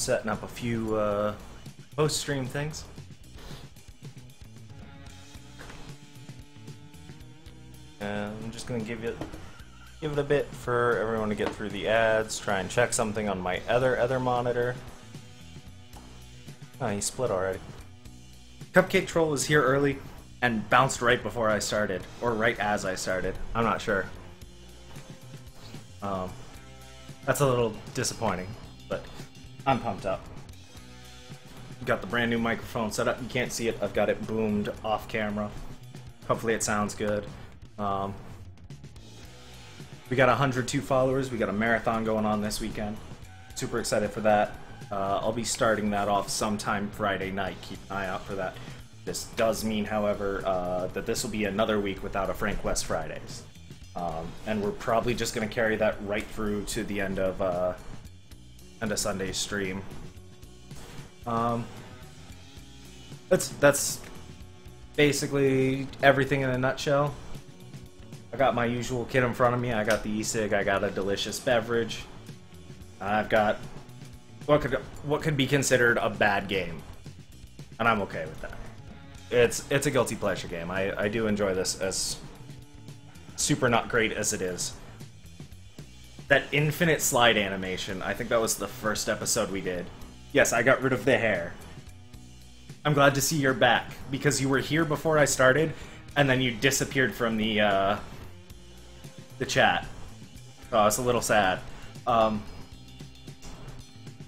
setting up a few uh, post-stream things. And I'm just gonna give it give it a bit for everyone to get through the ads. Try and check something on my other other monitor. Oh, he split already. Cupcake Troll was here early and bounced right before I started, or right as I started. I'm not sure. Um, that's a little disappointing, but I'm pumped up. Got the brand new microphone set up. You can't see it. I've got it boomed off camera. Hopefully it sounds good. Um, we got 102 followers. We got a marathon going on this weekend. Super excited for that. Uh, I'll be starting that off sometime Friday night. Keep an eye out for that. This does mean, however, uh, that this will be another week without a Frank West Fridays. Um, and we're probably just going to carry that right through to the end of uh, end of Sunday's stream. Um, that's that's basically everything in a nutshell. I got my usual kit in front of me. I got the e-cig. I got a delicious beverage. I've got what could what could be considered a bad game, and I'm okay with that. It's it's a guilty pleasure game. I I do enjoy this as super not great as it is. That infinite slide animation. I think that was the first episode we did. Yes, I got rid of the hair. I'm glad to see you're back because you were here before I started, and then you disappeared from the uh, the chat. Oh, it's a little sad. Um,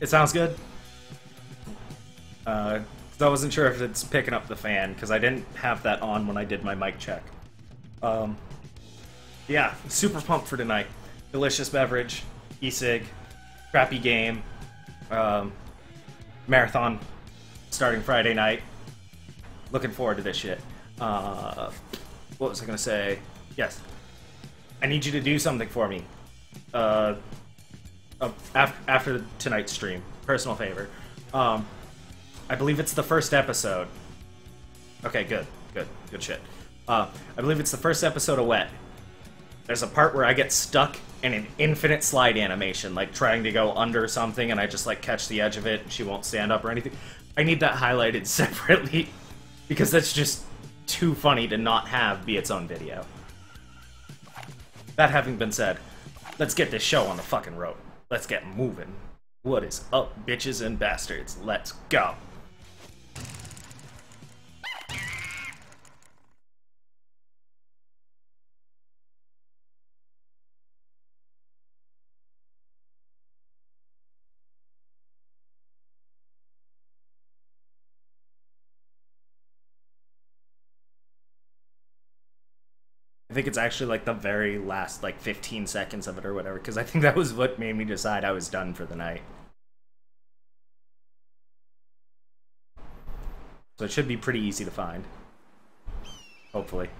it sounds good. Uh, I wasn't sure if it's picking up the fan because I didn't have that on when I did my mic check. Um, yeah, super pumped for tonight. Delicious beverage, e-cig, crappy game, um, marathon starting Friday night. Looking forward to this shit. Uh, what was I gonna say? Yes, I need you to do something for me. Uh, uh, after, after tonight's stream, personal favor. Um, I believe it's the first episode. Okay, good, good, good shit. Uh, I believe it's the first episode of Wet. There's a part where I get stuck in an infinite slide animation, like trying to go under something, and I just like catch the edge of it. And she won't stand up or anything. I need that highlighted separately because that's just too funny to not have be its own video. That having been said, let's get this show on the fucking road. Let's get moving. What is up, bitches and bastards? Let's go. I think it's actually like the very last like 15 seconds of it or whatever, because I think that was what made me decide I was done for the night. So it should be pretty easy to find. Hopefully.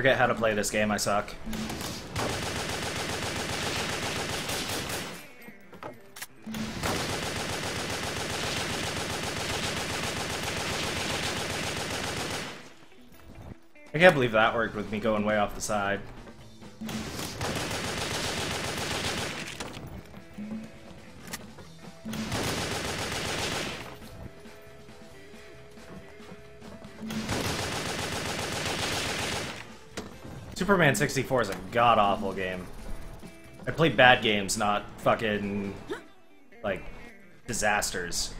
Forget how to play this game, I suck. I can't believe that worked with me going way off the side. Superman 64 is a god-awful game. I play bad games, not fucking, like, disasters.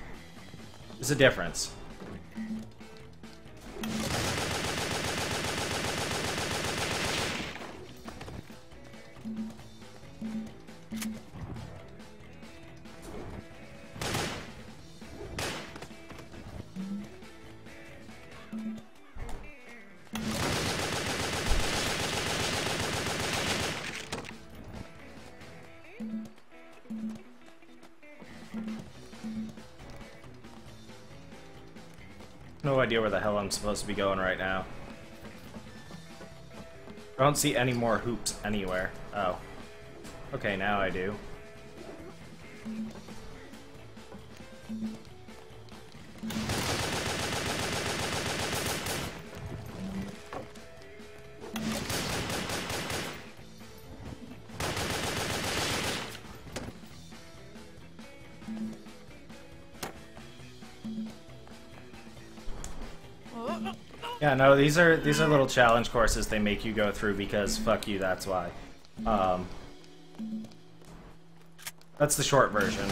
There's a difference. Where the hell I'm supposed to be going right now. I don't see any more hoops anywhere. Oh. Okay, now I do. These are these are little challenge courses they make you go through because fuck you, that's why. Um, that's the short version.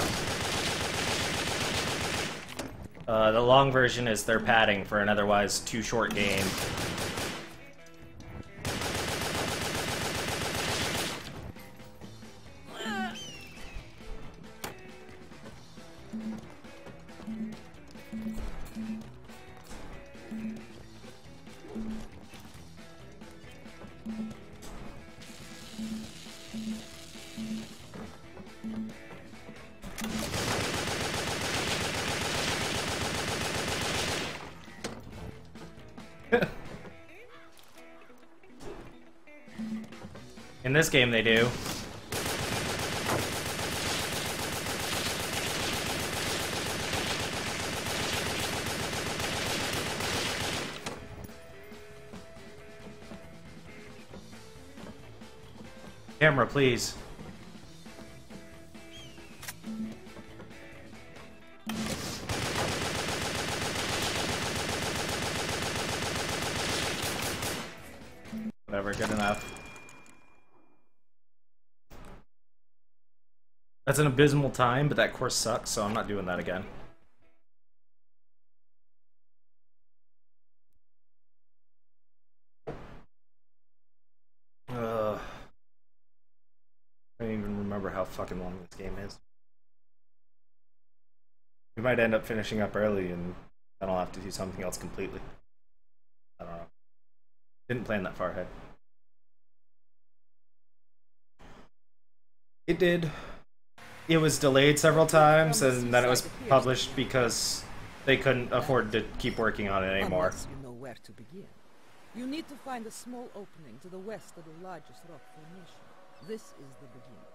Uh, the long version is they're padding for an otherwise too short game. This game, they do. Camera, please. An abysmal time, but that course sucks, so I'm not doing that again. I don't even remember how fucking long this game is. We might end up finishing up early and then I'll have to do something else completely. I don't know. Didn't plan that far ahead. It did. It was delayed several times and then it was published because they couldn't afford to keep working on it anymore. You know where to begin. You need to find a small opening to the west of the largest rock formation. This is the beginning.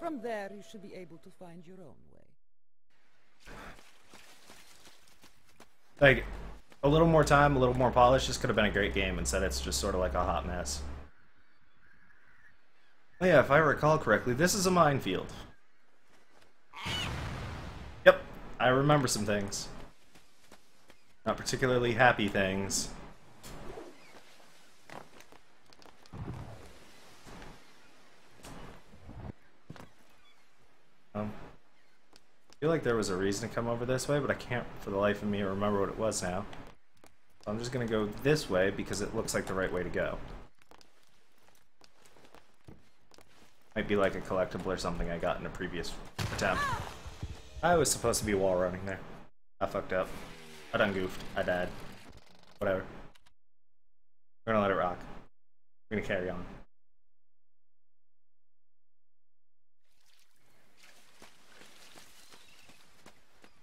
From there, you should be able to find your own way. Like, a little more time, a little more polish, this could have been a great game. Instead, it's just sort of like a hot mess. Oh yeah, if I recall correctly, this is a minefield. Yep, I remember some things. Not particularly happy things. Um, I feel like there was a reason to come over this way, but I can't for the life of me remember what it was now. So I'm just gonna go this way because it looks like the right way to go. Might be like a collectible or something I got in a previous attempt. I was supposed to be wall running there. I fucked up. I done goofed. I died. Whatever. We're gonna let it rock. We're gonna carry on.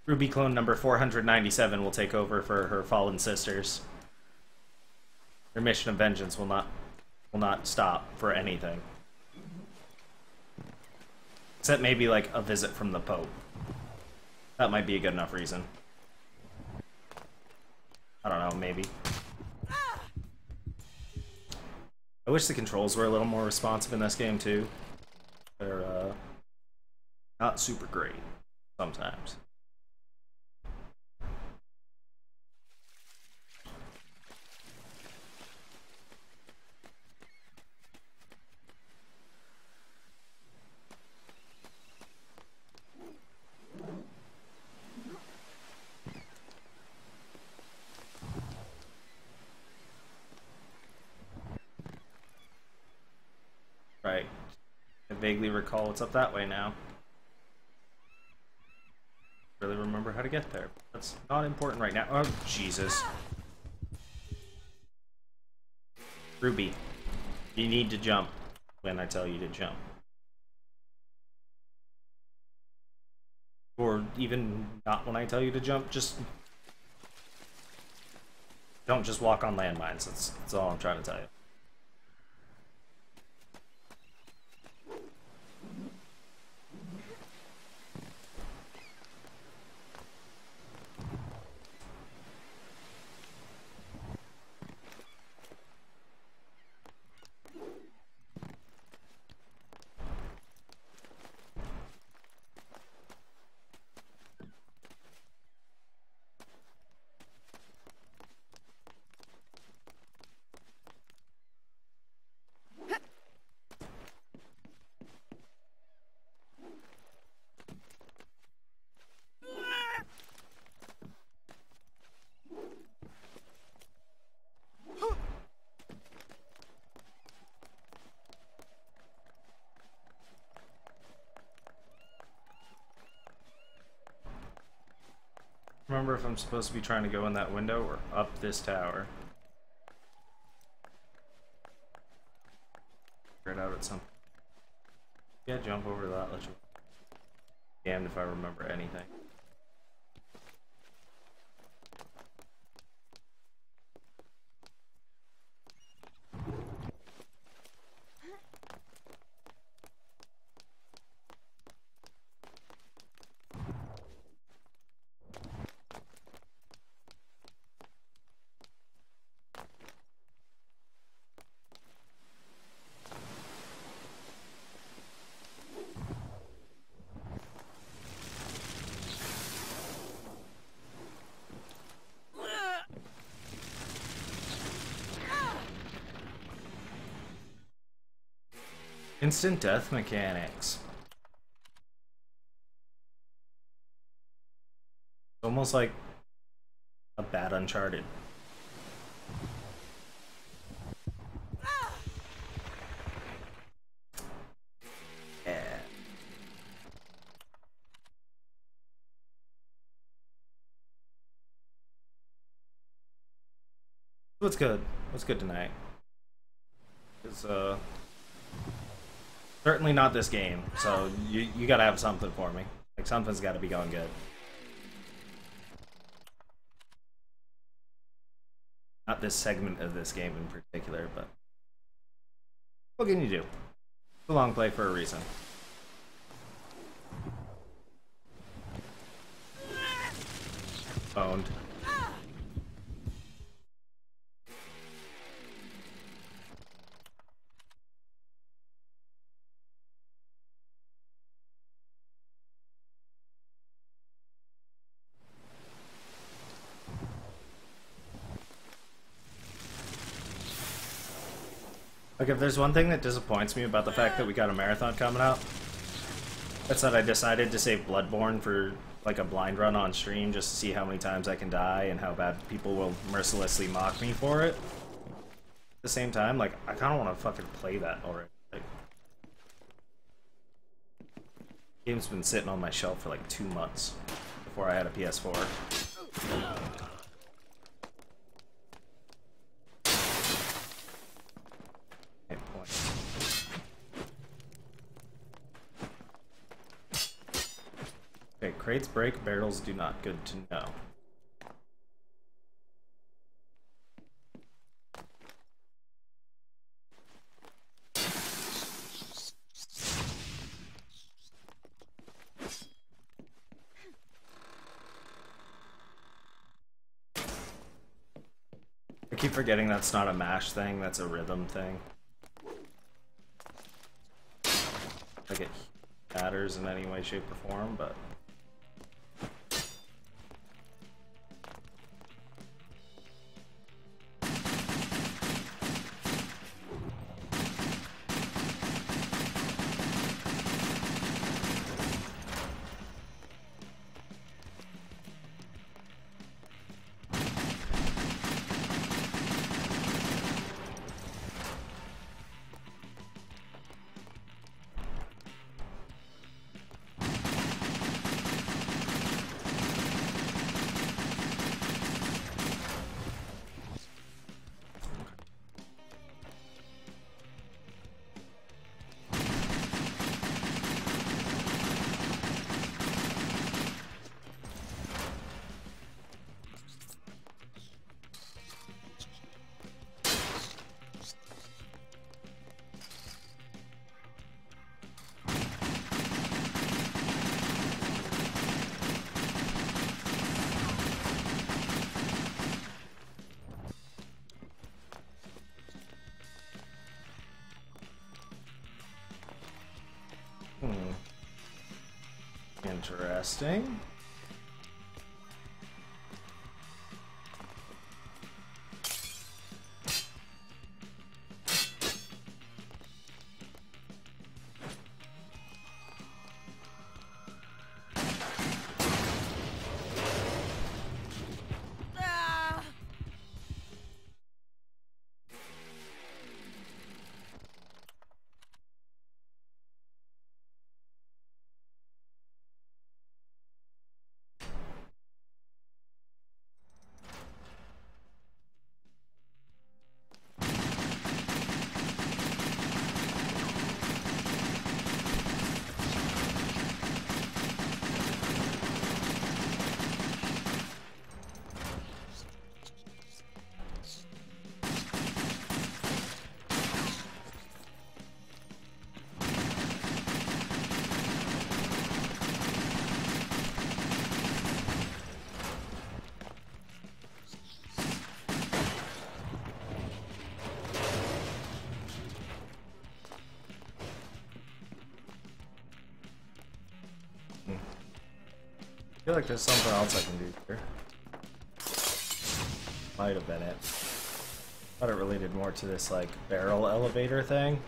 Rubi clone number 497 will take over for her fallen sisters. Their mission of vengeance will not will not stop for anything. Except maybe like a visit from the Pope. That might be a good enough reason. I don't know, maybe. I wish the controls were a little more responsive in this game too. They're uh, not super great sometimes. Right. I vaguely recall what's up that way now. Really remember how to get there. That's not important right now. Oh, Jesus. Rubi, you need to jump when I tell you to jump. Or even not when I tell you to jump, just Don't just walk on landmines. That's, that's all I'm trying to tell you. Remember if I'm supposed to be trying to go in that window or up this tower. Figure out at some Yeah, jump over that, let damned if I remember anything. Instant death mechanics. Almost like a bad Uncharted. What's good? What's good tonight? Is uh Certainly not this game, so you, you gotta have something for me. Like, something's gotta be going good. Not this segment of this game in particular, but... What can you do? It's a long play for a reason. Owned. Like, if there's one thing that disappoints me about the fact that we got a marathon coming out, it's that I decided to save Bloodborne for, like, a blind run on stream just to see how many times I can die and how bad people will mercilessly mock me for it. At the same time, like, I kind of want to fucking play that already. Like, game's been sitting on my shelf for, like, two months before I had a PS4. Crates break, barrels do not. Good to know. I keep forgetting that's not a mash thing, that's a rhythm thing. Like it matters in any way, shape, or form, but... Interesting. Feel like there's something else I can do here. Might have been it. Thought it related more to this, like, barrel elevator thing.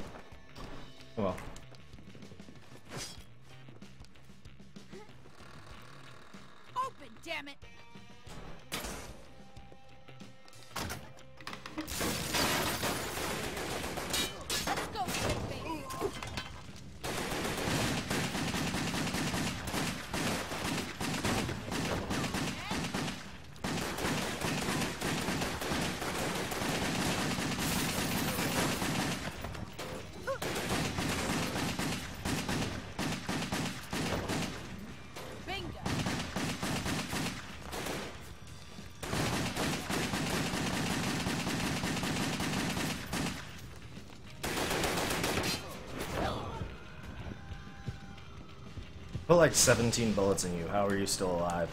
Like 17 bullets in you. How are you still alive?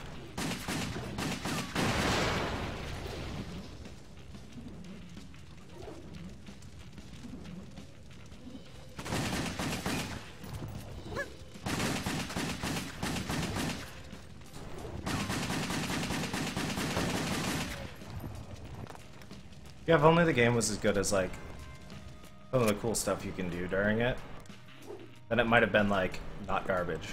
Yeah, if only the game was as good as like some of the cool stuff you can do during it, then it might have been like not garbage.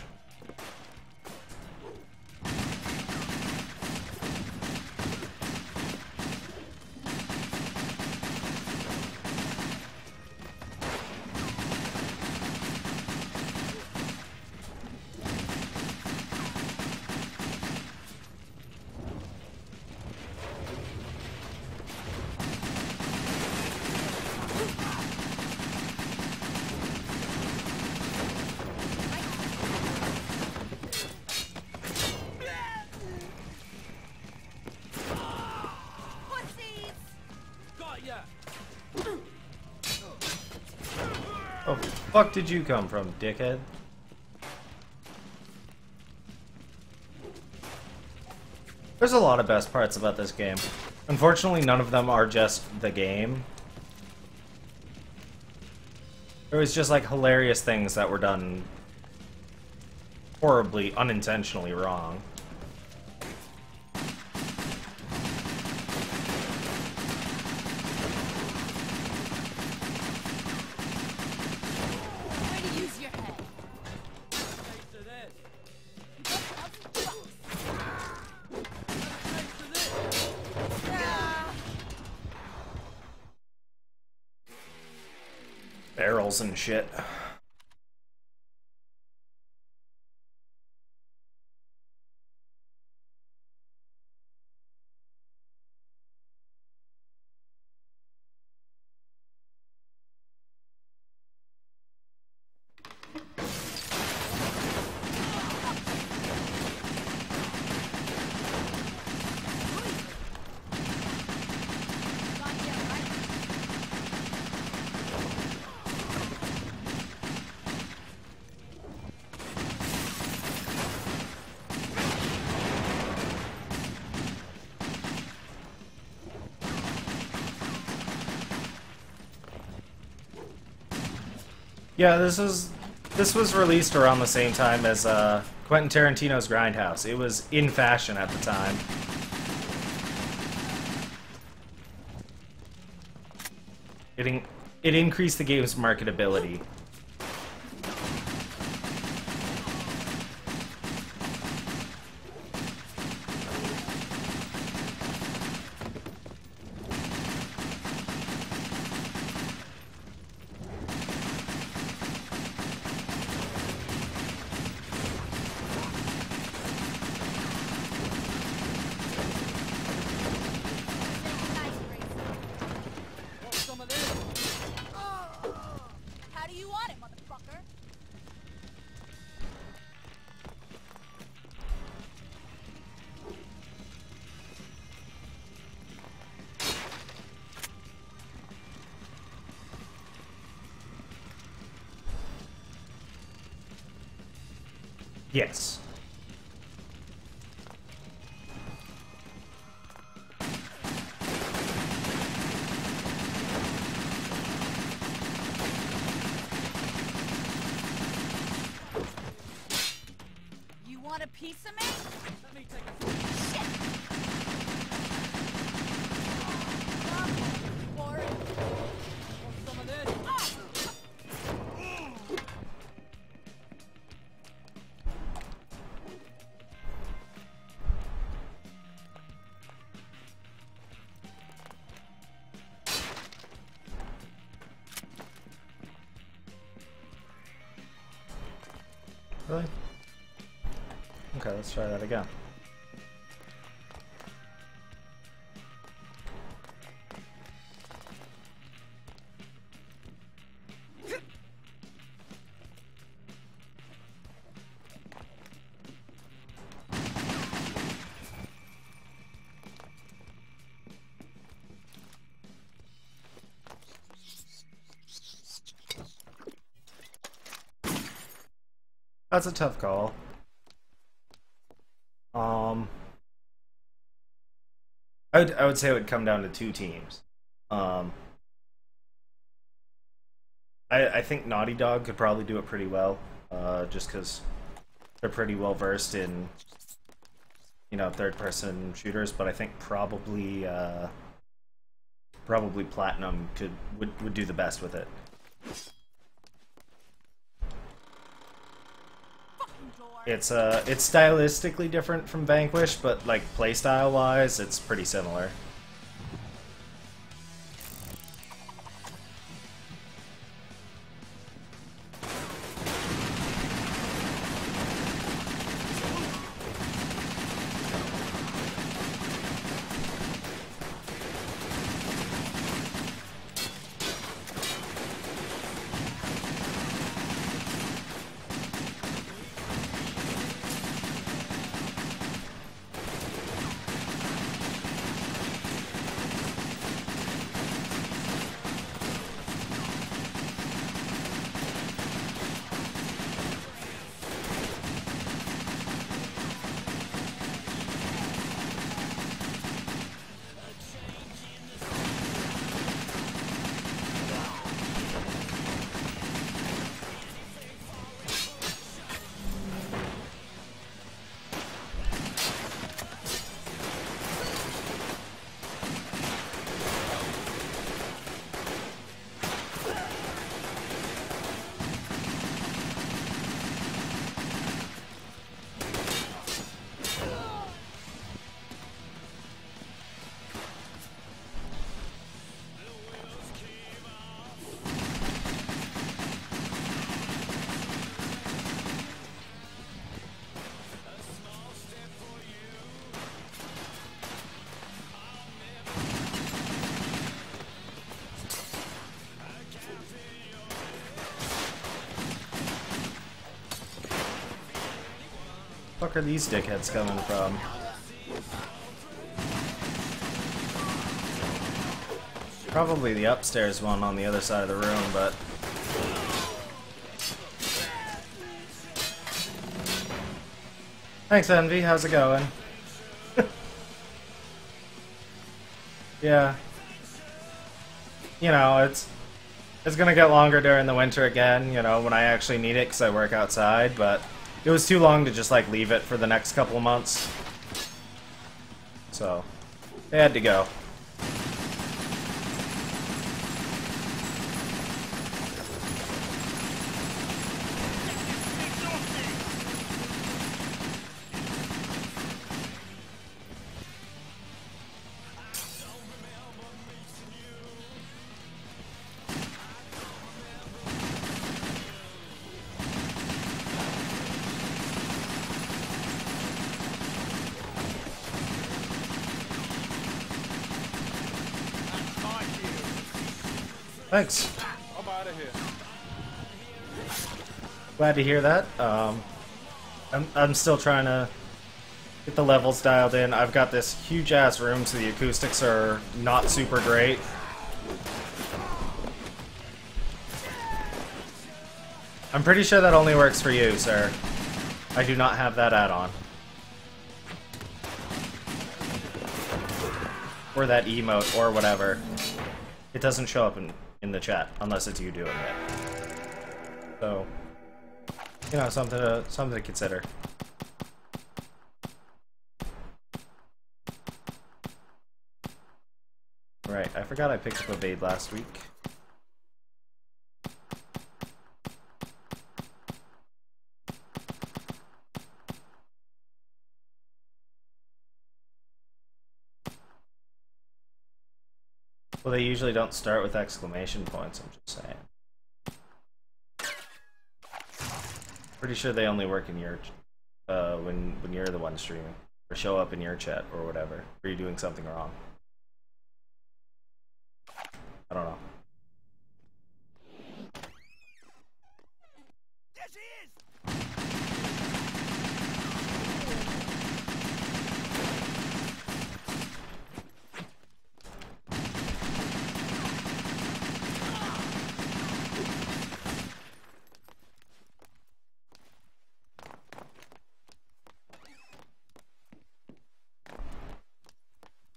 Fuck did you come from, dickhead? There's a lot of best parts about this game. Unfortunately, none of them are just the game. There was just like hilarious things that were done horribly, unintentionally wrong. And shit. Yeah, this is this was released around the same time as uh, Quentin Tarantino's Grindhouse. It was in fashion at the time. It, in- it increased the game's marketability. Let's try that again. That's a tough call. Um, I would I would say it would come down to two teams. Um, I I think Naughty Dog could probably do it pretty well, uh, just because they're pretty well versed in you know third person shooters. But I think probably uh, probably Platinum could would would do the best with it. Fucking door. It's uh it's stylistically different from Vanquish, but like playstyle wise, it's pretty similar. Are these dickheads coming from? Probably the upstairs one on the other side of the room, but Thanks, Envy. How's it going? yeah. You know, it's it's gonna get longer during the winter again. You know, when I actually need it because I work outside. But it was too long to just like leave it for the next couple months. So they had to go. Thanks. I'm out of here. Glad to hear that. Um, I'm, I'm still trying to get the levels dialed in. I've got this huge ass room, so the acoustics are not super great. I'm pretty sure that only works for you, sir. I do not have that add-on. Or that emote, or whatever. It doesn't show up in, in the chat, unless it's you doing it. So, you know, something to, something to consider. Right, I forgot I picked up a Evade last week. Well, they usually don't start with exclamation points, I'm just saying. Pretty sure they only work in your, uh, when, when you're the one streaming. Or show up in your chat or whatever. Or you're doing something wrong. I don't know.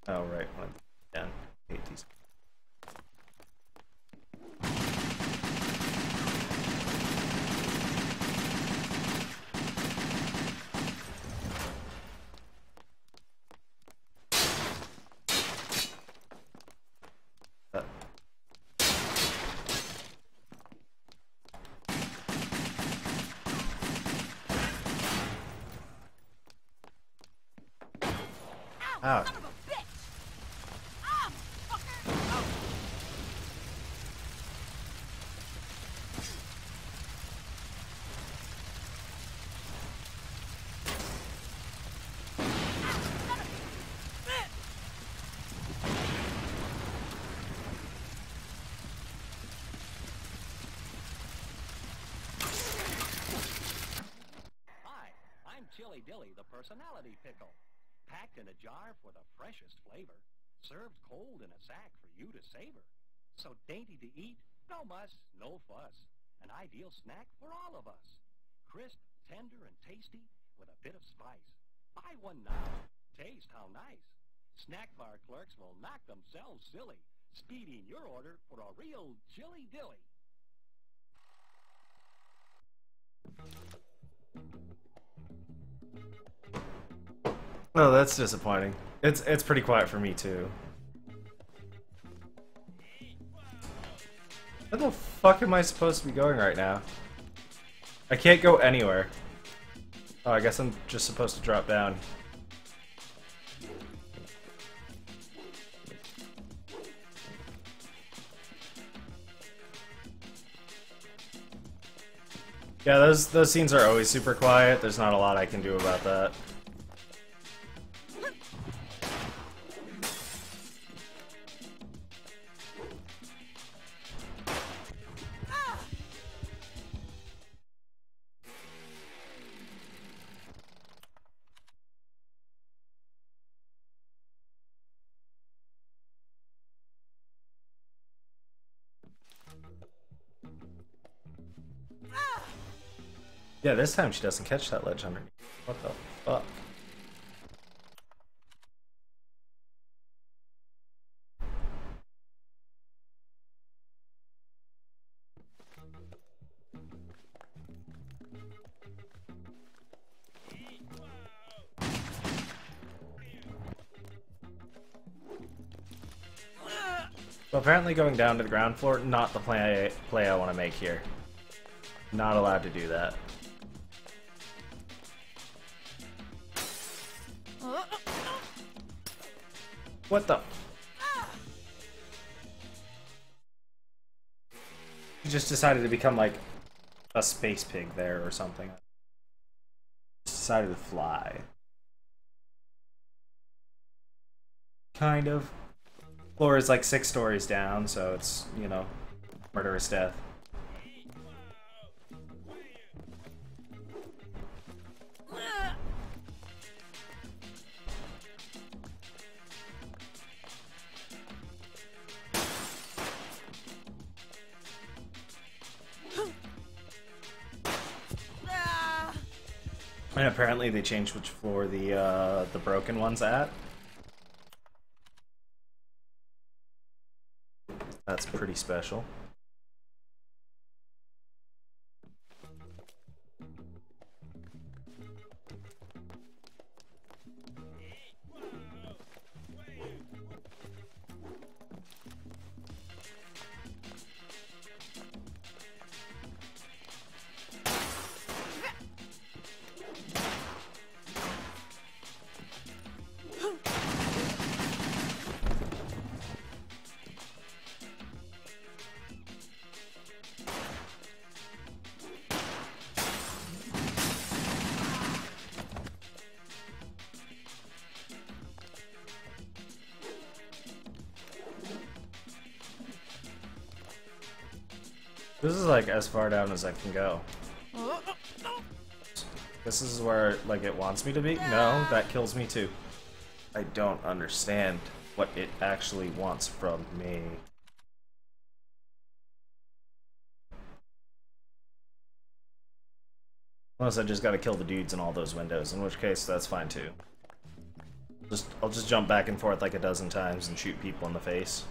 Oh, right. One down. Hate these. Uh, Ow. Son of a bitch! Ah, fucker! Hi, I'm Chilly Dilly, the personality pickle. Packed in a jar for the freshest flavor. Served cold in a sack for you to savor. So dainty to eat, no muss, no fuss. An ideal snack for all of us. Crisp, tender, and tasty with a bit of spice. Buy one now. Taste how nice. Snack bar clerks will knock themselves silly, speeding your order for a real chilly dilly. Oh, that's disappointing. It's it's pretty quiet for me too. Where the fuck am I supposed to be going right now? I can't go anywhere. Oh, I guess I'm just supposed to drop down. Yeah, those those scenes are always super quiet. There's not a lot I can do about that. Yeah, this time she doesn't catch that ledge underneath. What the fuck? Apparently going down to the ground floor, not the play, play I want to make here. Not allowed to do that. What the? You just decided to become like a space pig there or something. Just decided to fly. Kind of. Floor is like six stories down, so it's, you know, murderous death. And apparently they changed which floor the uh, the broken one's at. That's pretty special. As far down as I can go. This is where like it wants me to be? No, that kills me too. I don't understand what it actually wants from me. Unless I just gotta kill the dudes in all those windows, in which case that's fine too. Just I'll just jump back and forth like a dozen times and shoot people in the face.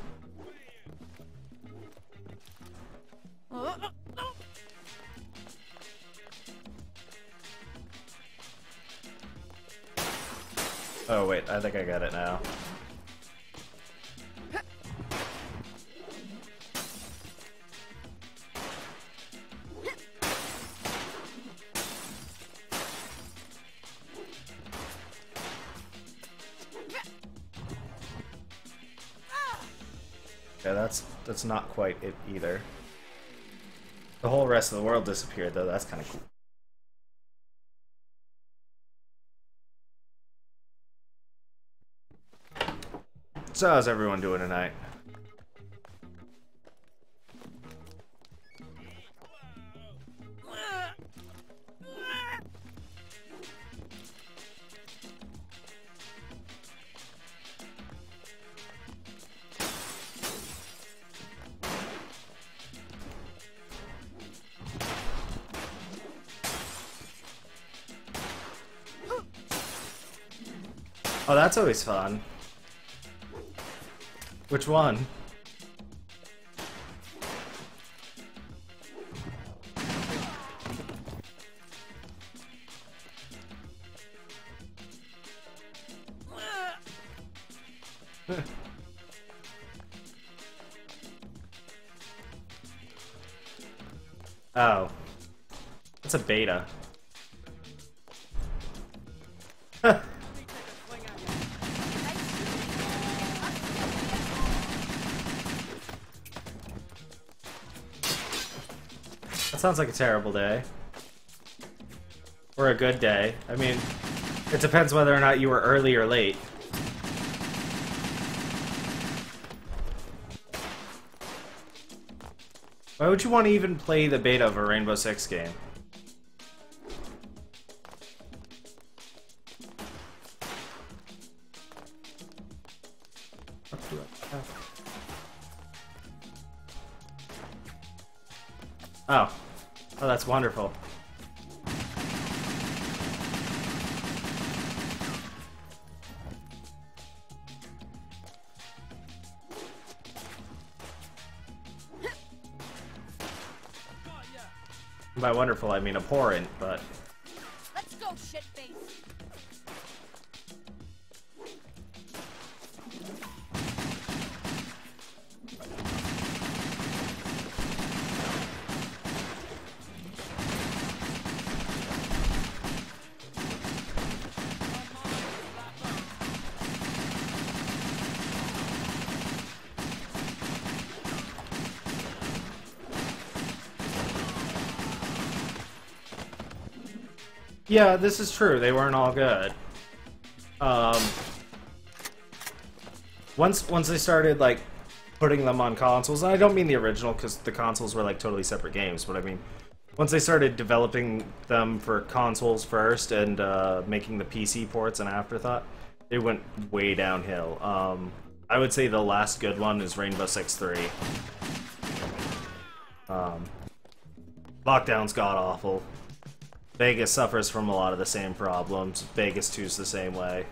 I think I got it now. Yeah, that's that's not quite it either. The whole rest of the world disappeared though, that's kinda cool. So how's everyone doing tonight? Oh, that's always fun. Which one? Sounds like a terrible day. Or a good day. I mean, it depends whether or not you were early or late. Why would you want to even play the beta of a Rainbow Six game? Oh. Oh, that's wonderful. By wonderful, I mean abhorrent, but... Yeah, this is true. They weren't all good. Um, once once they started like putting them on consoles, and I don't mean the original because the consoles were like totally separate games, but I mean once they started developing them for consoles first and uh, making the PC ports an afterthought, they went way downhill. Um, I would say the last good one is Rainbow Six Three. Um, Lockdown's god awful. Vegas suffers from a lot of the same problems. Vegas 2's the same way.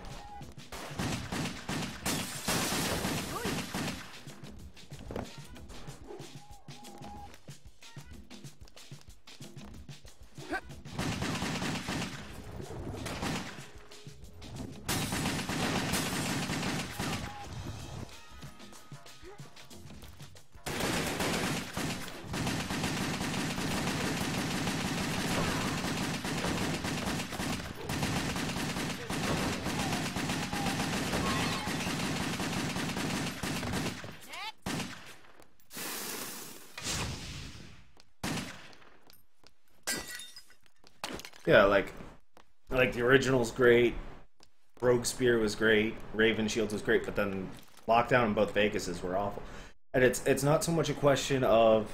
Yeah, like like the original's great. Rogue Spear was great. Raven Shields was great, but then Lockdown and both Vegases were awful. And it's it's not so much a question of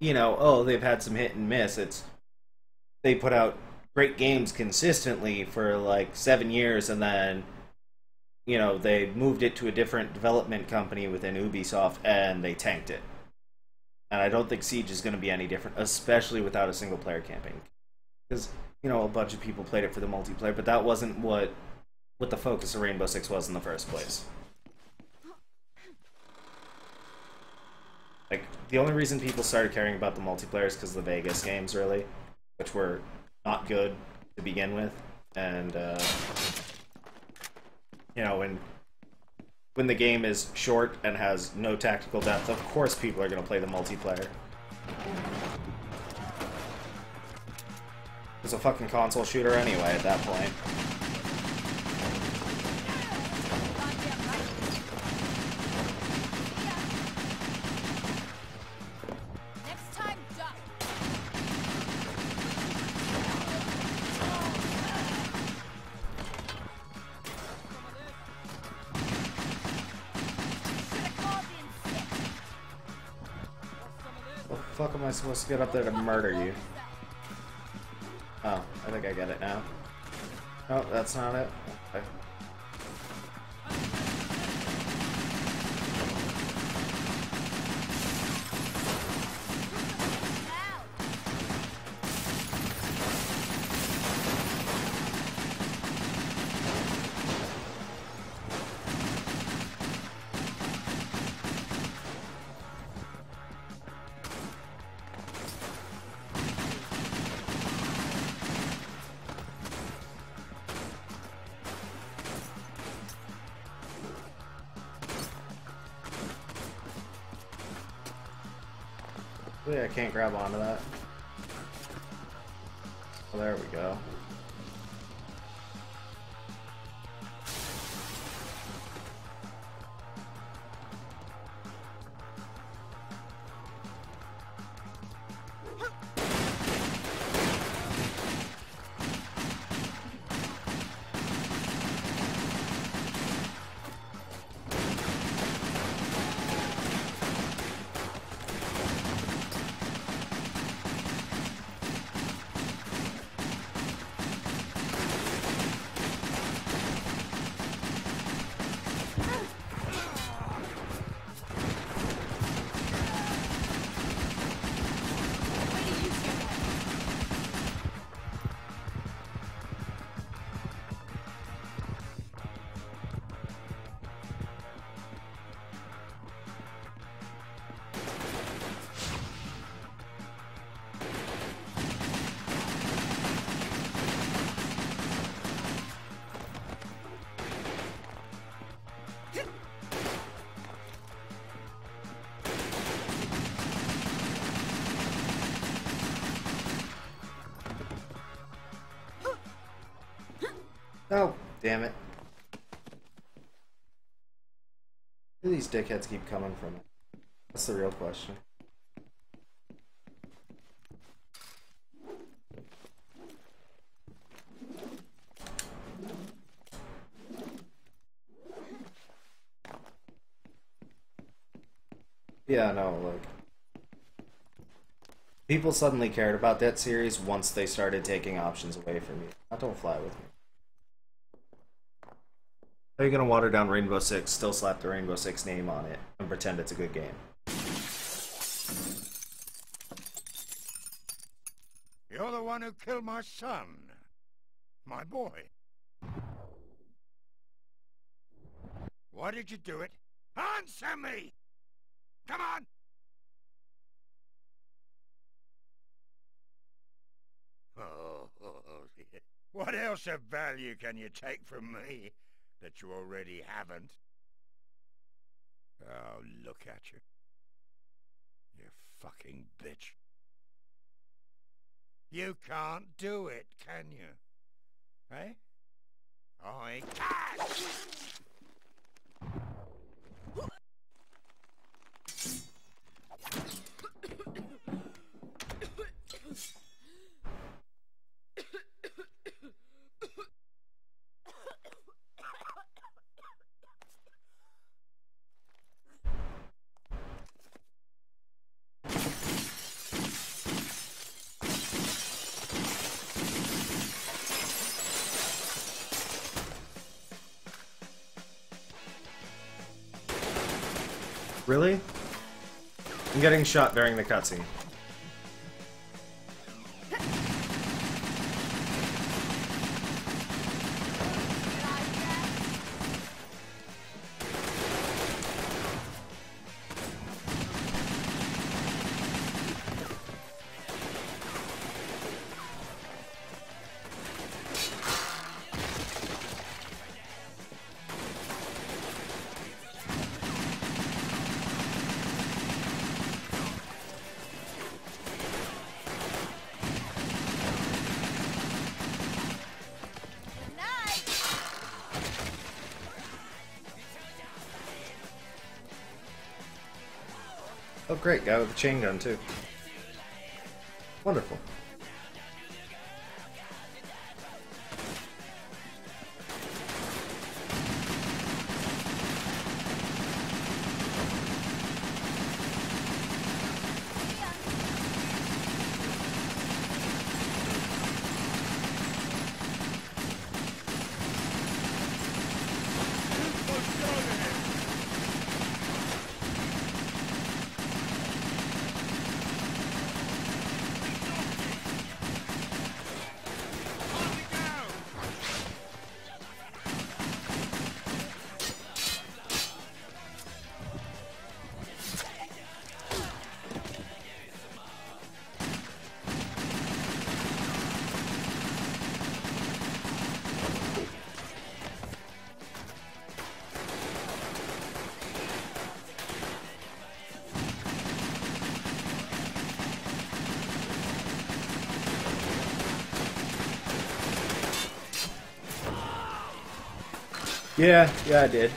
you know, oh, they've had some hit and miss. It's they put out great games consistently for like 7 years and then you know, they moved it to a different development company within Ubisoft and they tanked it. And I don't think Siege is going to be any different, especially without a single player campaign. Because, you know, a bunch of people played it for the multiplayer, but that wasn't what what the focus of Rainbow Six was in the first place. Like, the only reason people started caring about the multiplayer is because the Vegas games, really, which were not good to begin with. And, uh, you know, when when the game is short and has no tactical depth, of course people are going to play the multiplayer. It's a fucking console shooter anyway at that point. Supposed to get up there to murder you? Oh, I think I get it now. Oh, that's not it. Okay. Yeah, I can't grab onto that. Well, there we go. these dickheads keep coming from? That's the real question. Yeah, no, like... People suddenly cared about that series once they started taking options away from you. I don't fly with me. You gonna water down Rainbow Six, still slap the Rainbow Six name on it, and pretend it's a good game? You're the one who killed my son. My boy. Why did you do it? Answer me! Come on! Oh, what else of value can you take from me that you already haven't? Oh, look at you. You fucking bitch. You can't do it, can you? Eh? I can! Really? I'm getting shot during the cutscene. Oh great, guy with a chain gun too. Wonderful. Yeah, yeah, I did.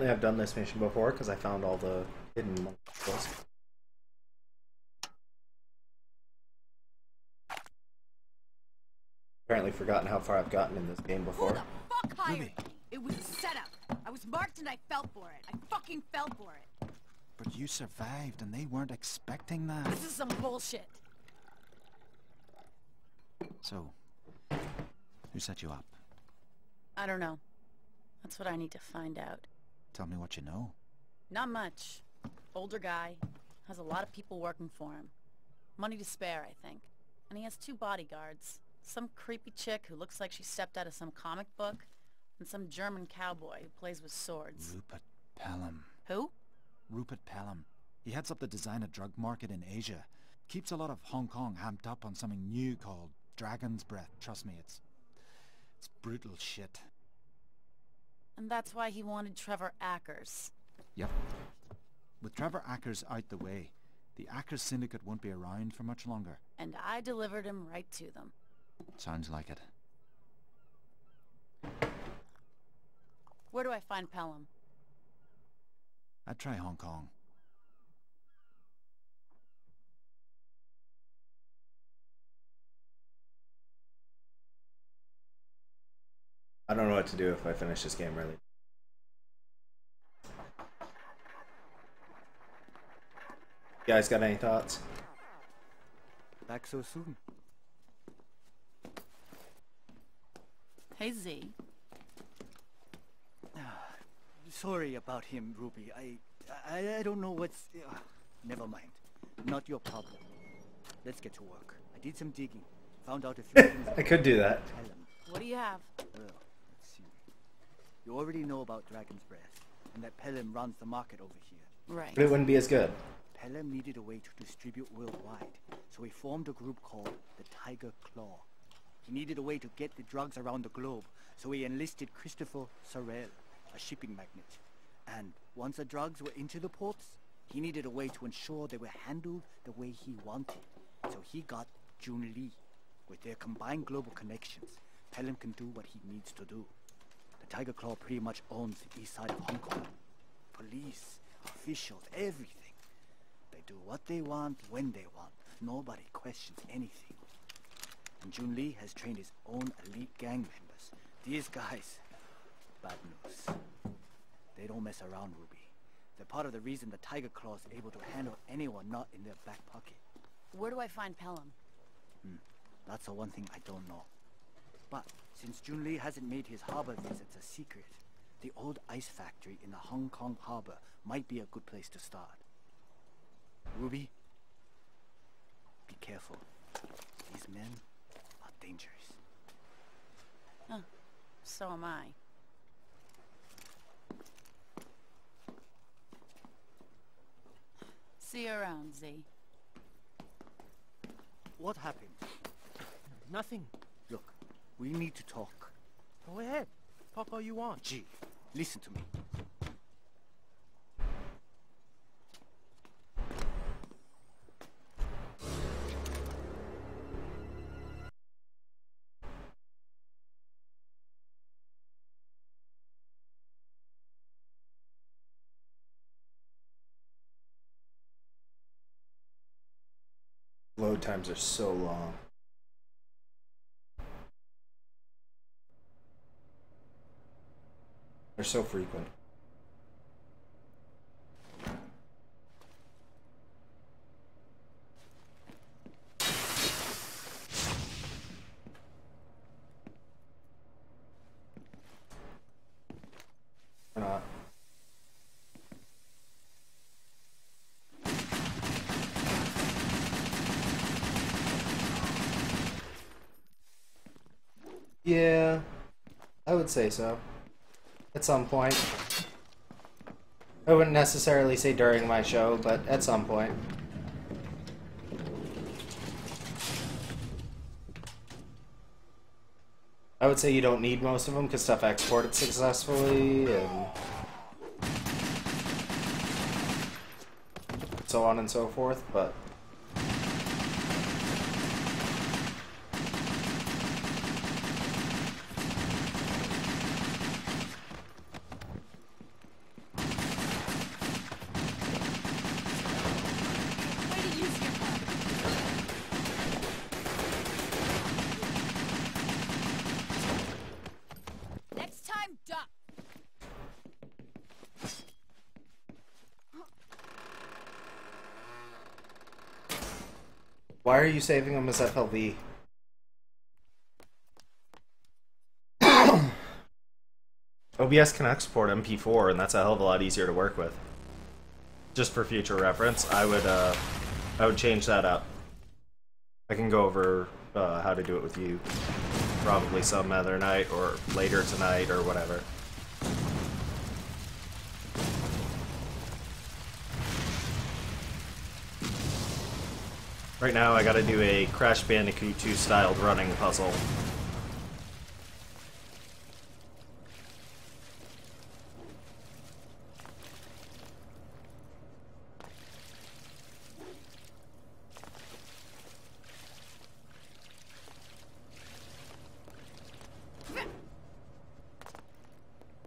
Apparently I've done this mission before because I found all the hidden monsters. Apparently forgotten how far I've gotten in this game before. Who before. the fuck hired me? It was a setup. I was marked and I fell for it. I fucking fell for it. But you survived and they weren't expecting that. This is some bullshit. So, who set you up? I don't know. That's what I need to find out. Tell me what you know. Not much. Older guy. Has a lot of people working for him. Money to spare, I think. And he has two bodyguards. Some creepy chick who looks like she stepped out of some comic book, and some German cowboy who plays with swords. Rupert Pelham. Who? Rupert Pelham. He heads up the designer drug market in Asia. Keeps a lot of Hong Kong amped up on something new called Dragon's Breath. Trust me, it's... It's brutal shit. And that's why he wanted Trevor Ackers. Yep. With Trevor Ackers out the way, the Ackers Syndicate won't be around for much longer. And I delivered him right to them. Sounds like it. Where do I find Pelham? I'd try Hong Kong. I don't know what to do if I finish this game early. You guys got any thoughts? Back so soon. Hey, Z. Sorry about him, Rubi. I, I, I don't know what's. Uh, never mind. Not your problem. Let's get to work. I did some digging. Found out a few things. I could do that. Tell him. What do you have? Well, let's see. You already know about Dragon's Breath, and that Pelham runs the market over here. Right. But it wouldn't be as good. Pelham needed a way to distribute worldwide, so he formed a group called the Tiger Claw. He needed a way to get the drugs around the globe, so he enlisted Christopher Sorrell, a shipping magnate. And once the drugs were into the ports, he needed a way to ensure they were handled the way he wanted. So he got Jun Lee. With their combined global connections, Pelham can do what he needs to do. Tiger Claw pretty much owns the east side of Hong Kong. Police, officials, everything. They do what they want, when they want. Nobody questions anything. And Jun Lee has trained his own elite gang members. These guys, bad news. They don't mess around, Rubi. They're part of the reason the Tiger Claw is able to handle anyone not in their back pocket. Where do I find Pelham? Hmm. That's the one thing I don't know. But since Jun Lee hasn't made his harbor visits a secret, the old ice factory in the Hong Kong harbor might be a good place to start. Rubi, be careful. These men are dangerous. So am I. See you around, Z. What happened? Nothing. Look, we need to talk. Go ahead. Talk all you want. Gee, listen to me. Load times are so long. They're so frequent. Yeah, I would say so. At some point. I wouldn't necessarily say during my show, but at some point. I would say you don't need most of them because stuff exported successfully and so on and so forth, but Way to use your head. Next time, duck. Why are you saving them as FLV? OBS can export MP4, and that's a hell of a lot easier to work with. Just for future reference, I would uh, I would change that up. I can go over uh, how to do it with you probably some other night or later tonight or whatever. Right now I gotta do a Crash Bandicoot 2 styled running puzzle.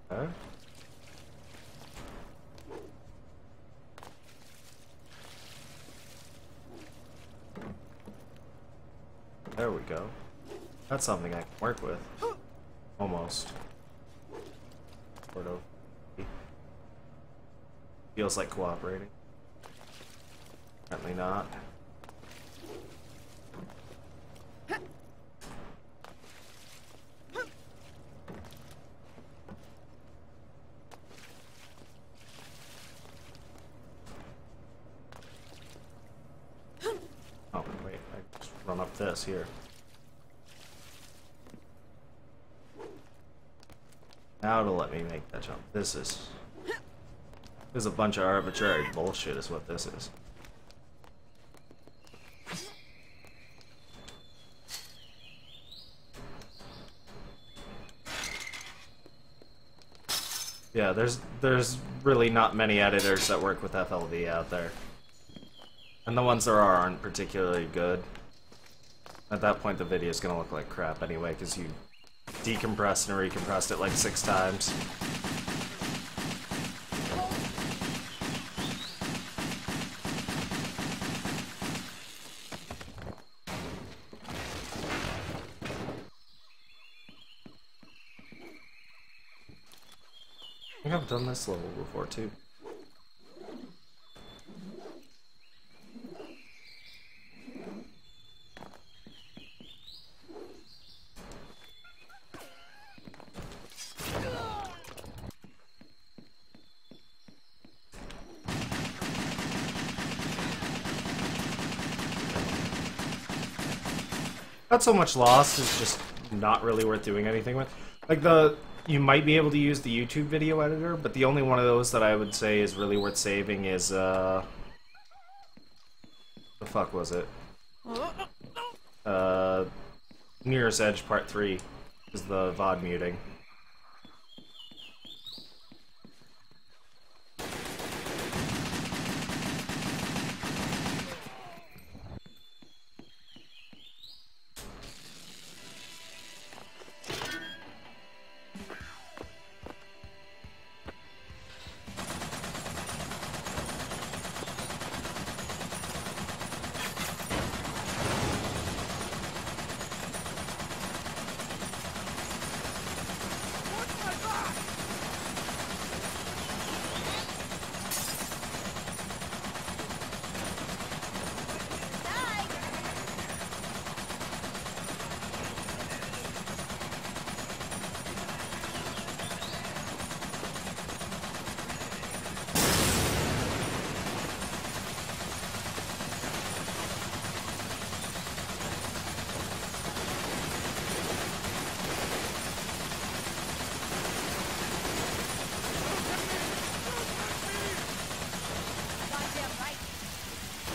Huh? There we go. That's something I can work with. Almost. Sort of. Feels like cooperating. Apparently not. Oh, wait, I just run up this here. Now to let me make jump. This is... This is a bunch of arbitrary bullshit is what this is. Yeah, there's there's really not many editors that work with FLV out there. And the ones there are aren't particularly good. At that point the video is gonna look like crap anyway, because you decompressed and recompressed it like six times. This level before too. Not so much loss is just not really worth doing anything with. Like the you might be able to use the YouTube video editor, but the only one of those that I would say is really worth saving is uh the fuck was it? Uh Mirror's Edge Part 3 is the VOD muting.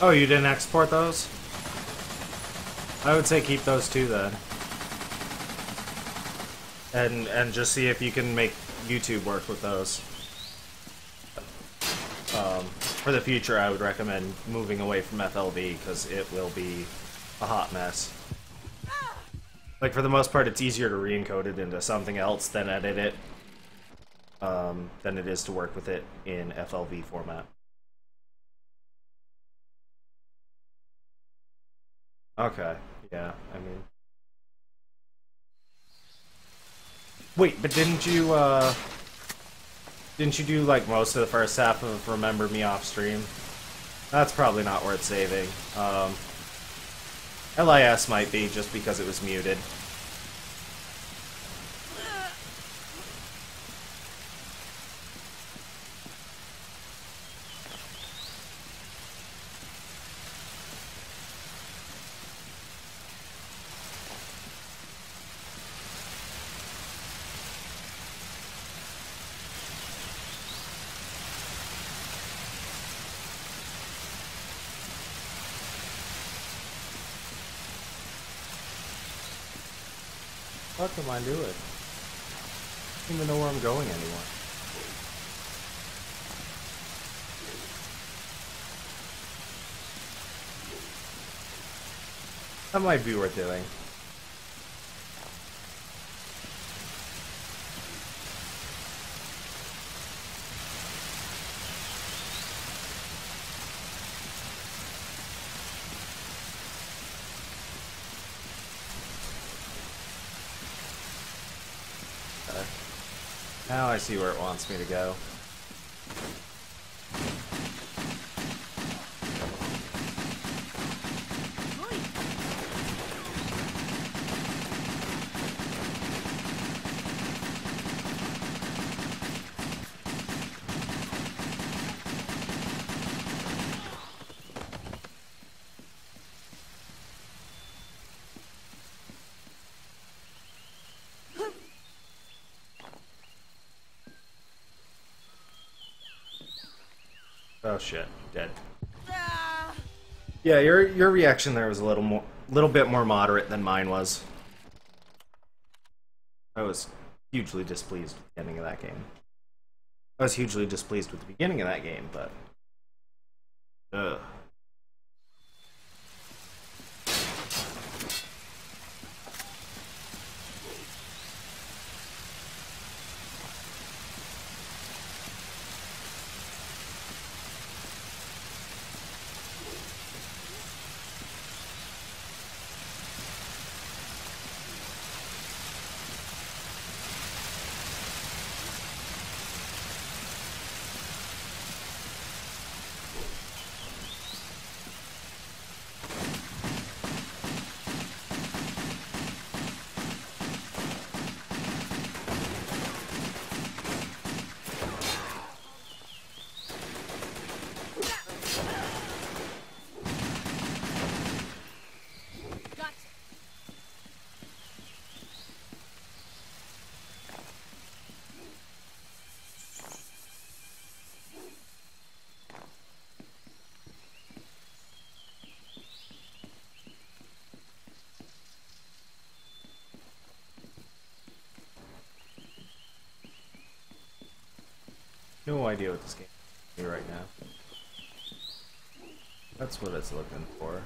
Oh, you didn't export those? I would say keep those too then. And and just see if you can make YouTube work with those. Um, for the future, I would recommend moving away from FLV because it will be a hot mess. Like for the most part, it's easier to re-encode it into something else than edit it, um, than it is to work with it in FLV format. Okay, yeah, I mean... Wait, but didn't you, uh... Didn't you do, like, most of the first half of Remember Me off stream? That's probably not worth saving. Um... LIS might be, just because it was muted. Am I doing? I don't even know where I'm going anymore. That might be worth doing. See where it wants me to go. Oh shit, dead. Yeah, your your reaction there was a little more, little bit more moderate than mine was. I was hugely displeased with the ending of that game. I was hugely displeased with the beginning of that game, but. No idea what this game is right now. That's what it's looking for.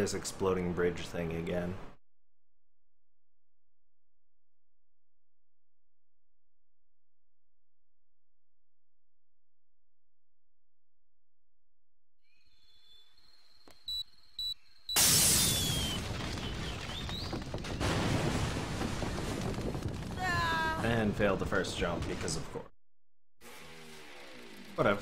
This exploding bridge thing again. And failed the first jump because of course. Whatever.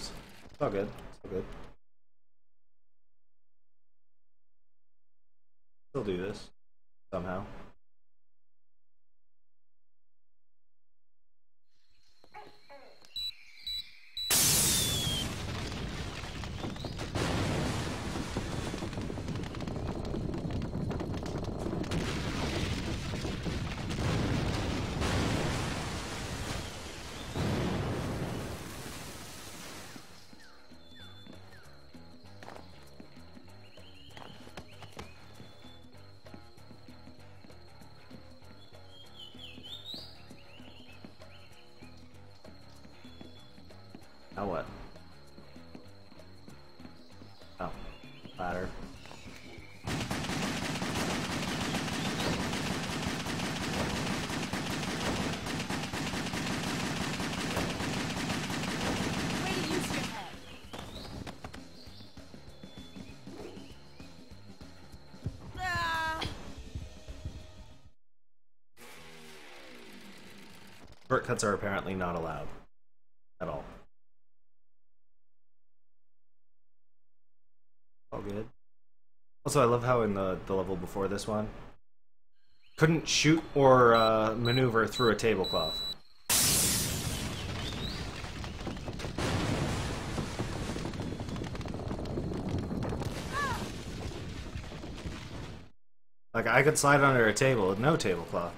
Shortcuts are apparently not allowed at all. All good. Also, I love how in the, the level before this one, couldn't shoot or uh, maneuver through a tablecloth. Like, I could slide under a table with no tablecloth.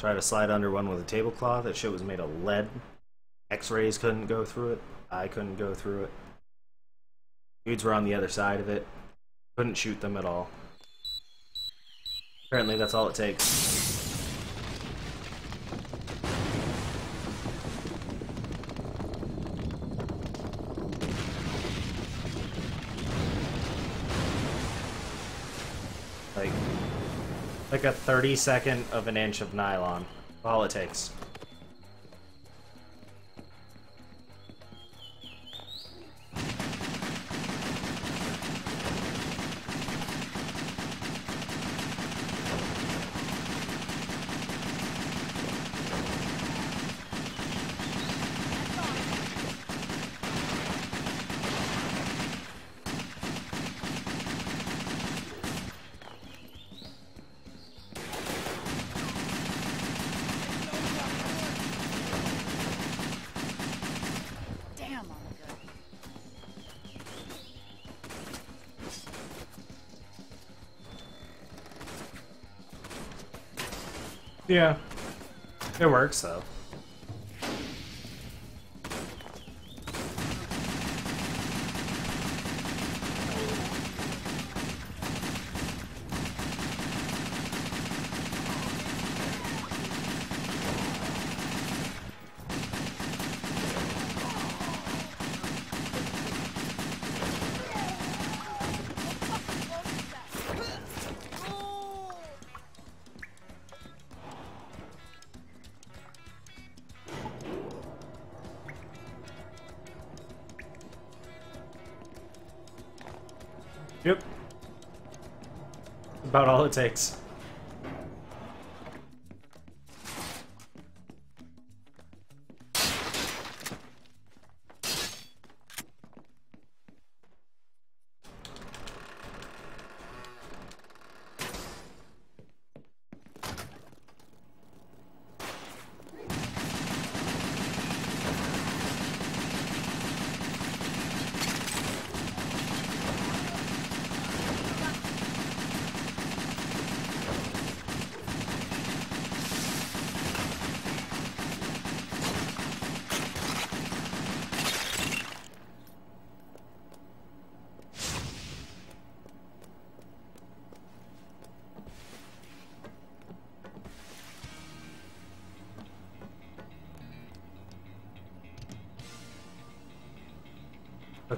Try to slide under one with a tablecloth. That shit was made of lead. X-rays couldn't go through it. I couldn't go through it. Dudes were on the other side of it. Couldn't shoot them at all. Apparently that's all it takes. Like a 30 second of an inch of nylon. All it takes. It works though. About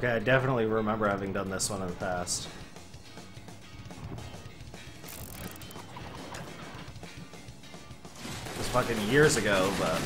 Okay, I definitely remember having done this one in the past. It was fucking years ago, but...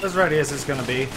As ready as it's gonna be.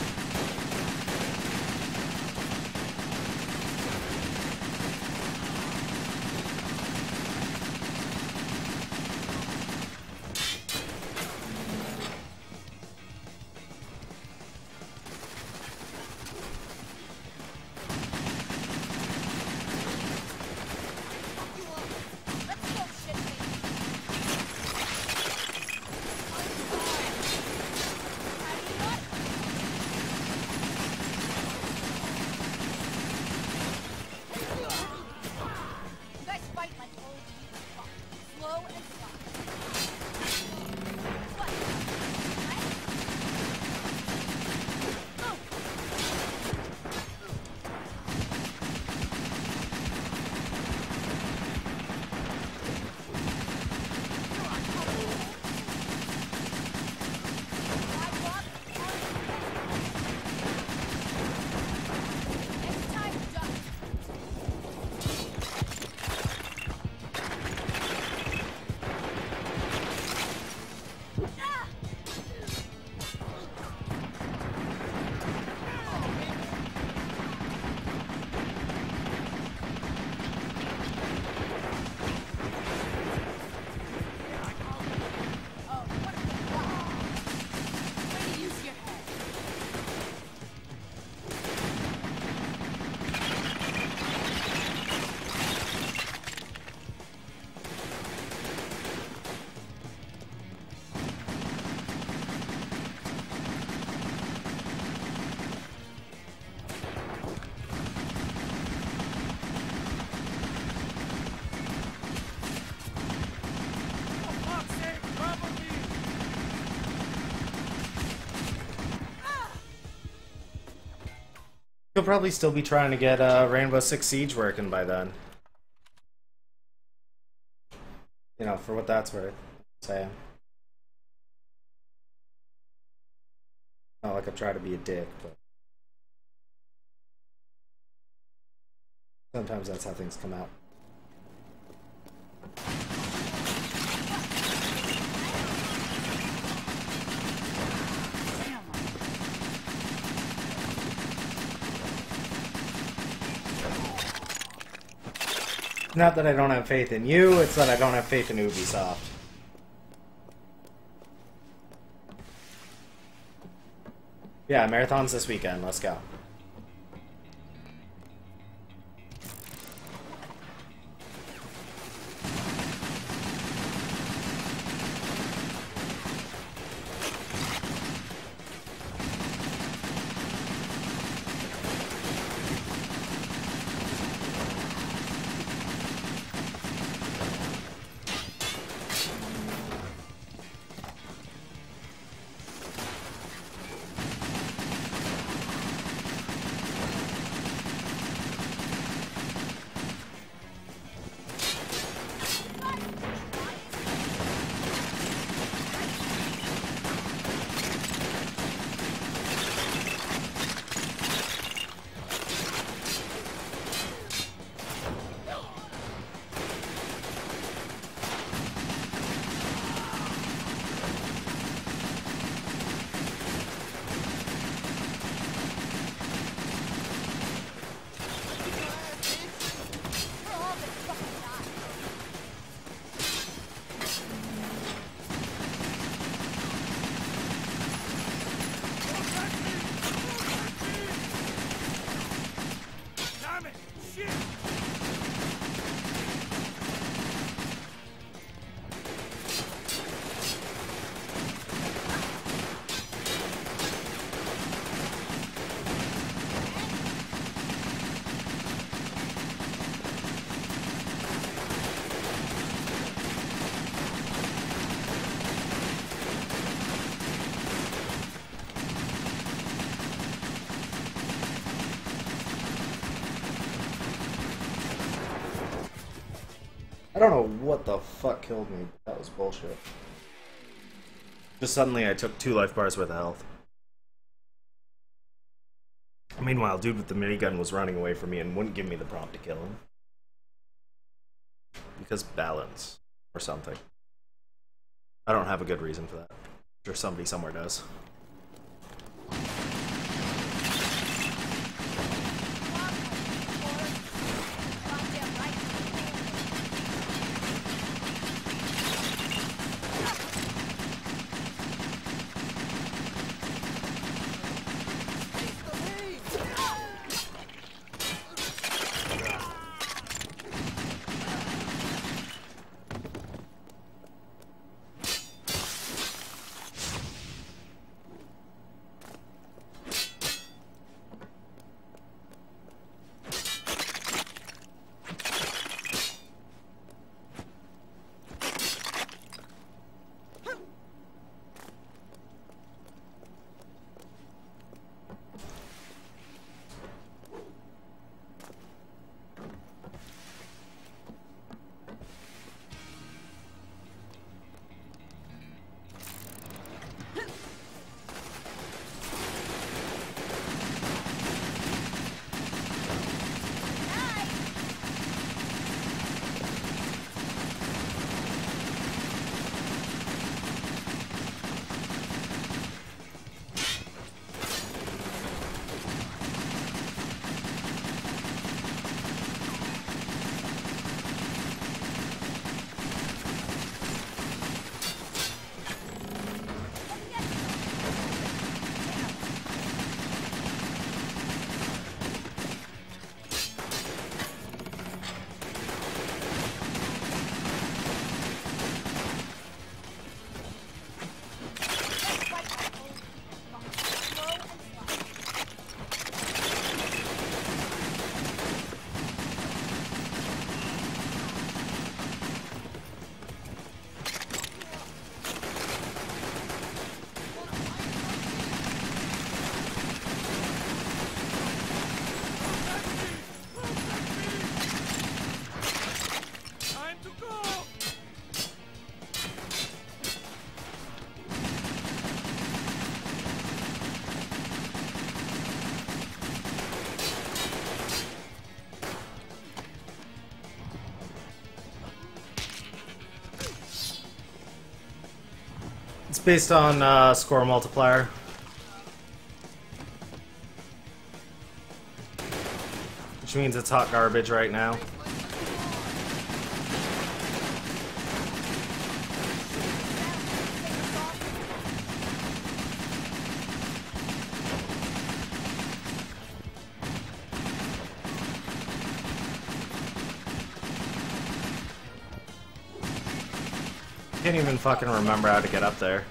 He'll probably still be trying to get uh, Rainbow Six Siege working by then. You know, for what that's worth. Saying. Not like I try to be a dick, but sometimes that's how things come out. Not that I don't have faith in you, it's that I don't have faith in Ubisoft. Yeah, marathons this weekend. Let's go. Don't know what the fuck killed me. That was bullshit. Just suddenly I took two life bars worth of health. Meanwhile, dude with the minigun was running away from me and wouldn't give me the prompt to kill him. Because balance. Or something. I don't have a good reason for that. I'm sure somebody somewhere does. Based on uh, score multiplier. Which means it's hot garbage right now. I can't even fucking remember how to get up there.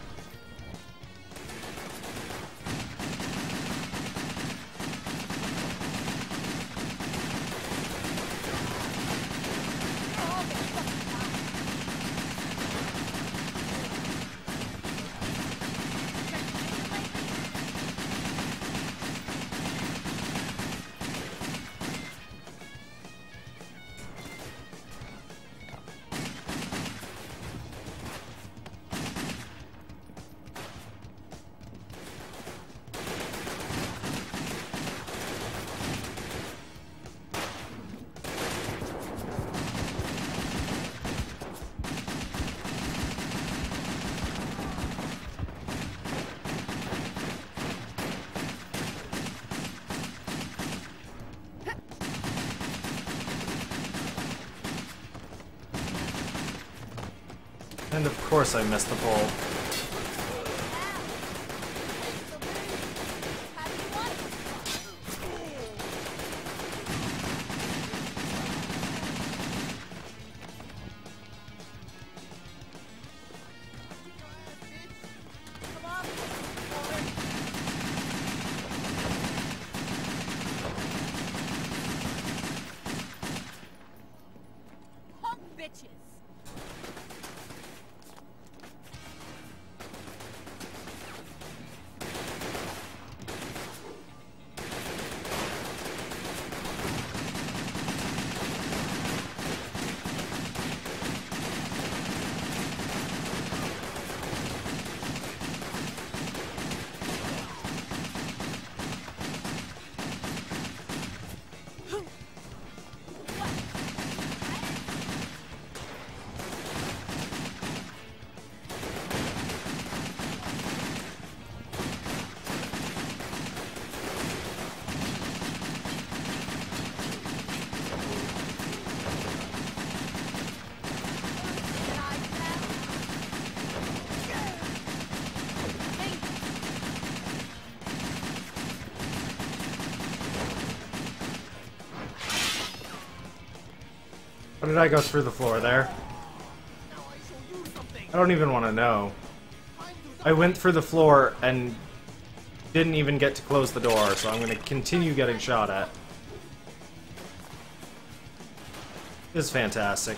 I missed the pole. Did I go through the floor there? I don't even want to know. I went through the floor and didn't even get to close the door, so I'm going to continue getting shot at. Is fantastic.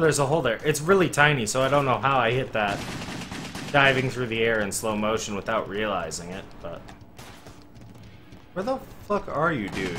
Oh, there's a hole there. It's really tiny, so I don't know how I hit that. Diving through the air in slow motion without realizing it, but... Where the fuck are you, dude?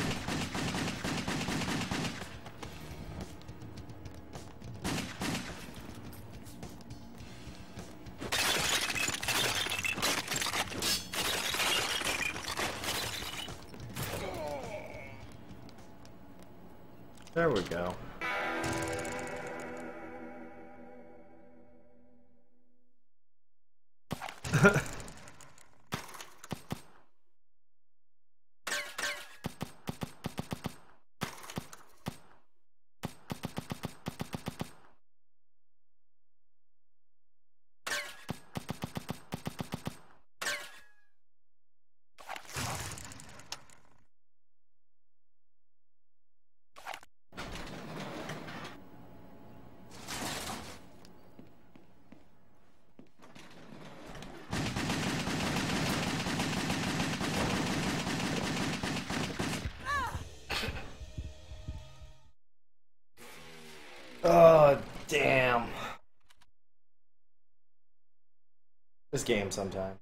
This game sometime.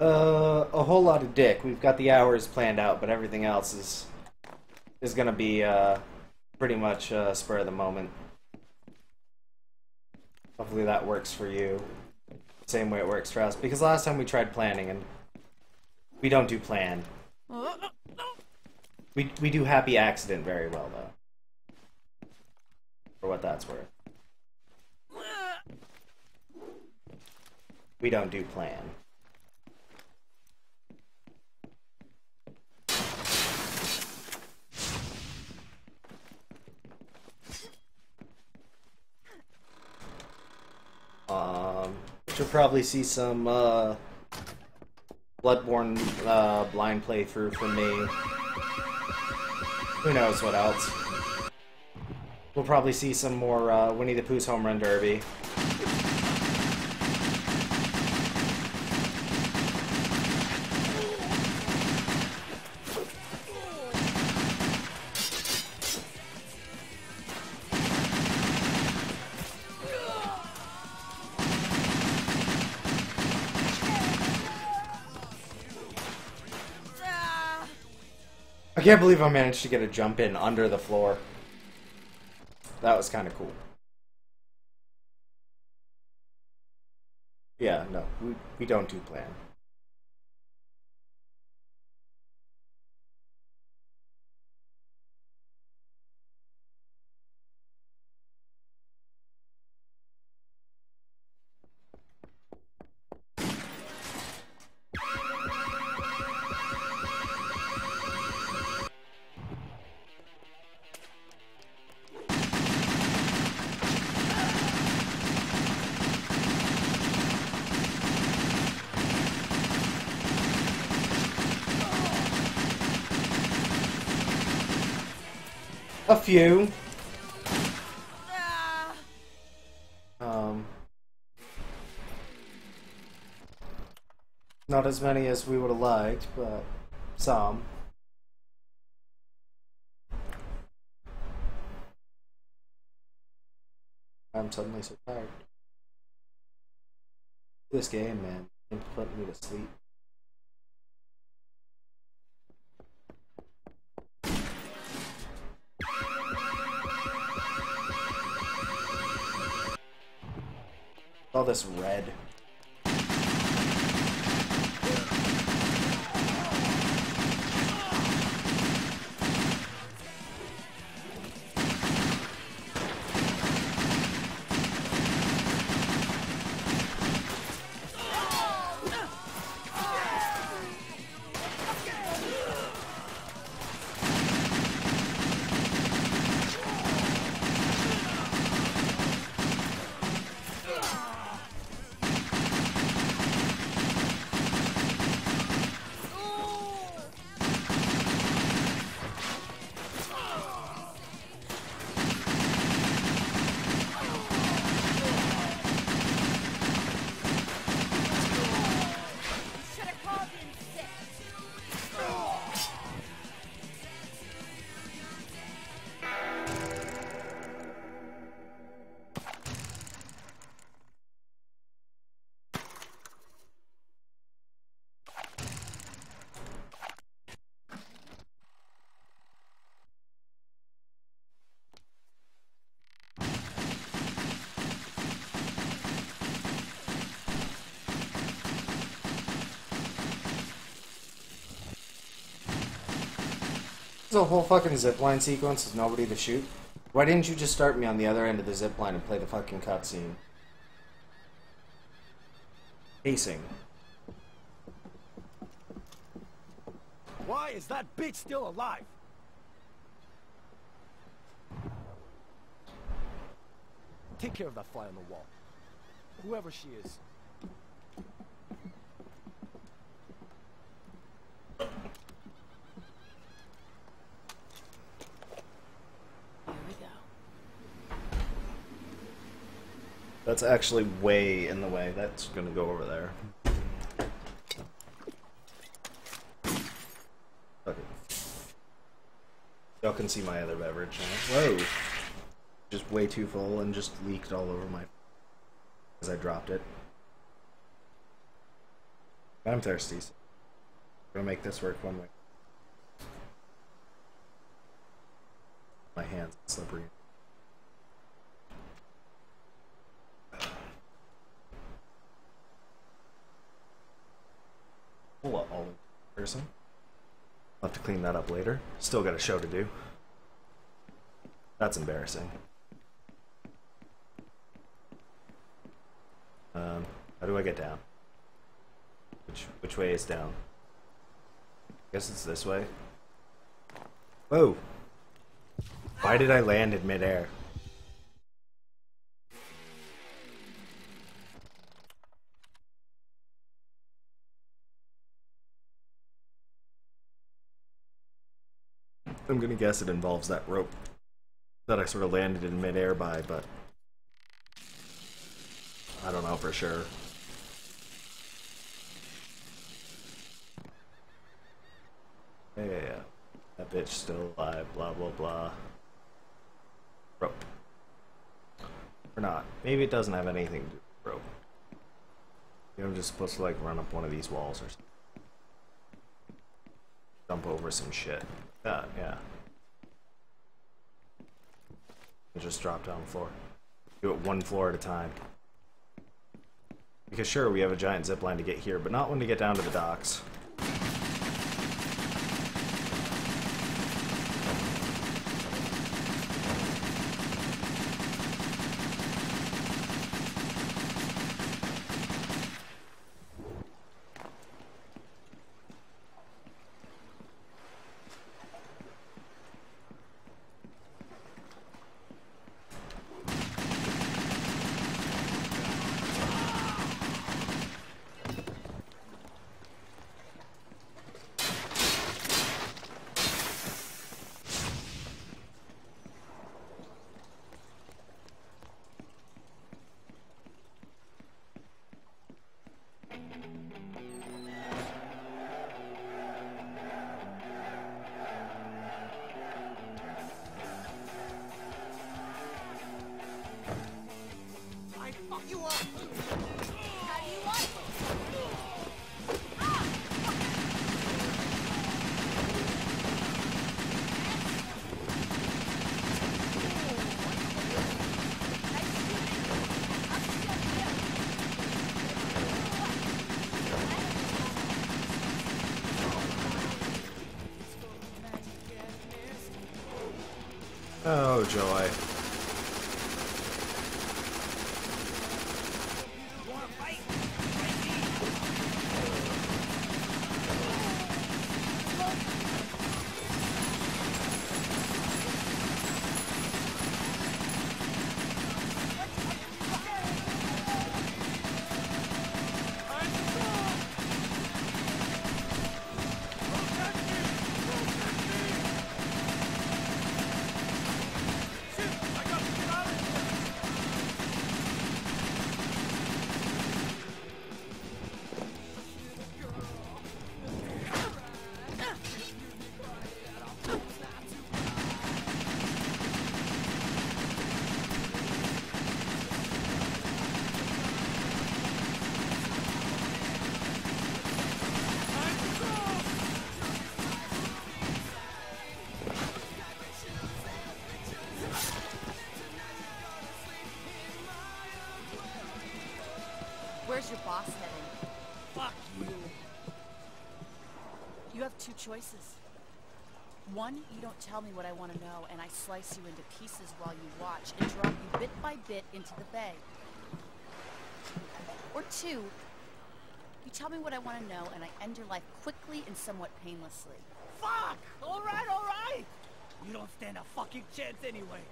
Uh, a whole lot of dick. We've got the hours planned out, but everything else is is gonna be uh pretty much uh, spur of the moment. Hopefully that works for you. Same way it works for us. Because last time we tried planning and we don't do plan. We we do happy accident very well though. For what that's worth. We don't do plan. Um, you'll probably see some uh, Bloodborne uh, blind playthrough from me. Who knows what else? We'll probably see some more uh, Winnie the Pooh's Home Run Derby. Can't believe I managed to get a jump in under the floor. That was kind of cool. Yeah, no, we, we don't do plan. A few. Um, not as many as we would have liked, but some. I'm suddenly so tired. This game, man, it's putting me to sleep. This red. The whole fucking zipline sequence with nobody to shoot? Why didn't you just start me on the other end of the zipline and play the fucking cutscene? Pacing. Why is that bitch still alive? Take care of that fly on the wall. Whoever she is. That's actually way in the way. That's gonna go over there. Okay. Y'all can see my other beverage now. Whoa! Just way too full and just leaked all over my. Because I dropped it. I'm thirsty. So I'm gonna make this work one way. My hands are slippery. Pull up all in. I'll have to clean that up later. Still got a show to do. That's embarrassing. Um, how do I get down? Which which way is down? I Guess it's this way. Whoa! Why did I land in midair? I'm gonna guess it involves that rope that I sort of landed in midair by, but I don't know for sure. Yeah, yeah, yeah. That bitch still alive, blah, blah, blah. Rope. Or not. Maybe it doesn't have anything to do with rope. Maybe I'm just supposed to, like, run up one of these walls or something. Jump over some shit. That, yeah. And just drop down floor. Do it one floor at a time. Because sure, we have a giant zip line to get here, but not one to get down to the docks. Don't tell me what I want to know, and I slice you into pieces while you watch and drop you bit by bit into the bay. Or two, you tell me what I want to know, and I end your life quickly and somewhat painlessly. Fuck! Alright, alright! You don't stand a fucking chance anyway.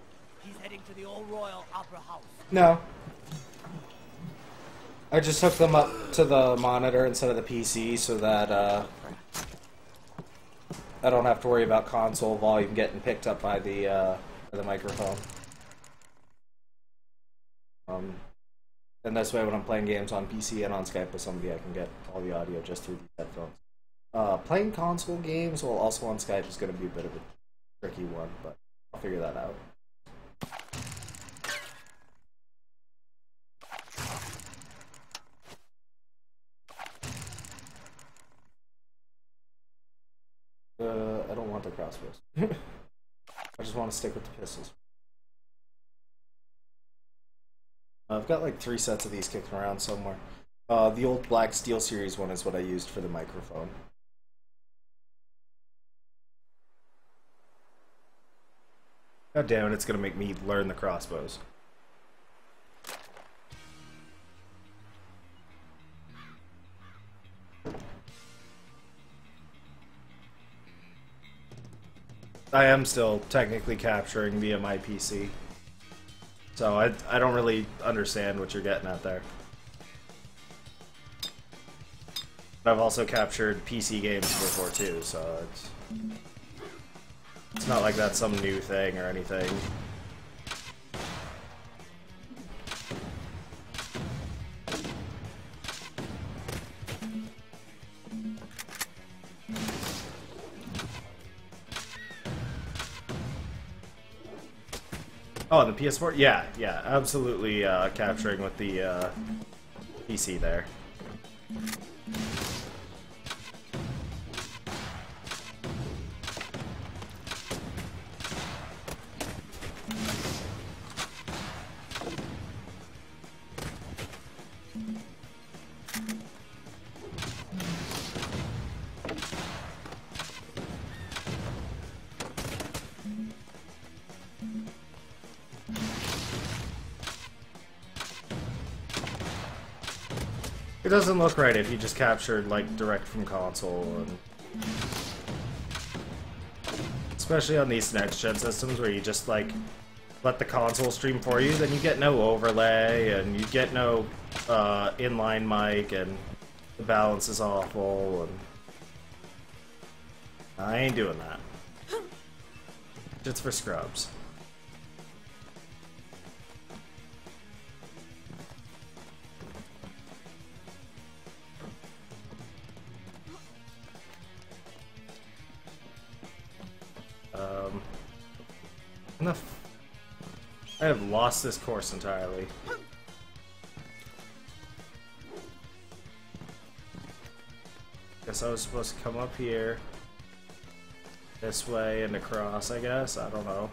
He's heading to the old Royal Opera House. No. I just hooked them up to the monitor instead of the PC so that uh, I don't have to worry about console volume getting picked up by the uh, by the microphone. Um, and this way, when I'm playing games on PC and on Skype with somebody, I can get all the audio just through these headphones. Uh, playing console games while also on Skype is going to be a bit of a tricky one, but I'll figure that out. Uh, I don't want the crossbows. I just want to stick with the pistols. I've got like three sets of these kicking around somewhere. Uh, the old Black SteelSeries one is what I used for the microphone. God damn it, it's gonna make me learn the crossbows. I am still technically capturing via my PC. So I, I don't really understand what you're getting at there. But I've also captured PC games before too, so it's it's not like that's some new thing or anything. The PS4? Yeah, yeah, absolutely uh, capturing with the uh, PC there. Doesn't look right if you just captured like direct from console and especially on these next gen systems where you just like let the console stream for you, then you get no overlay and you get no uh, inline mic and the balance is awful and I ain't doing that. It's for scrubs. Enough. I have lost this course entirely. Guess I was supposed to come up here. This way and across, I guess? I don't know.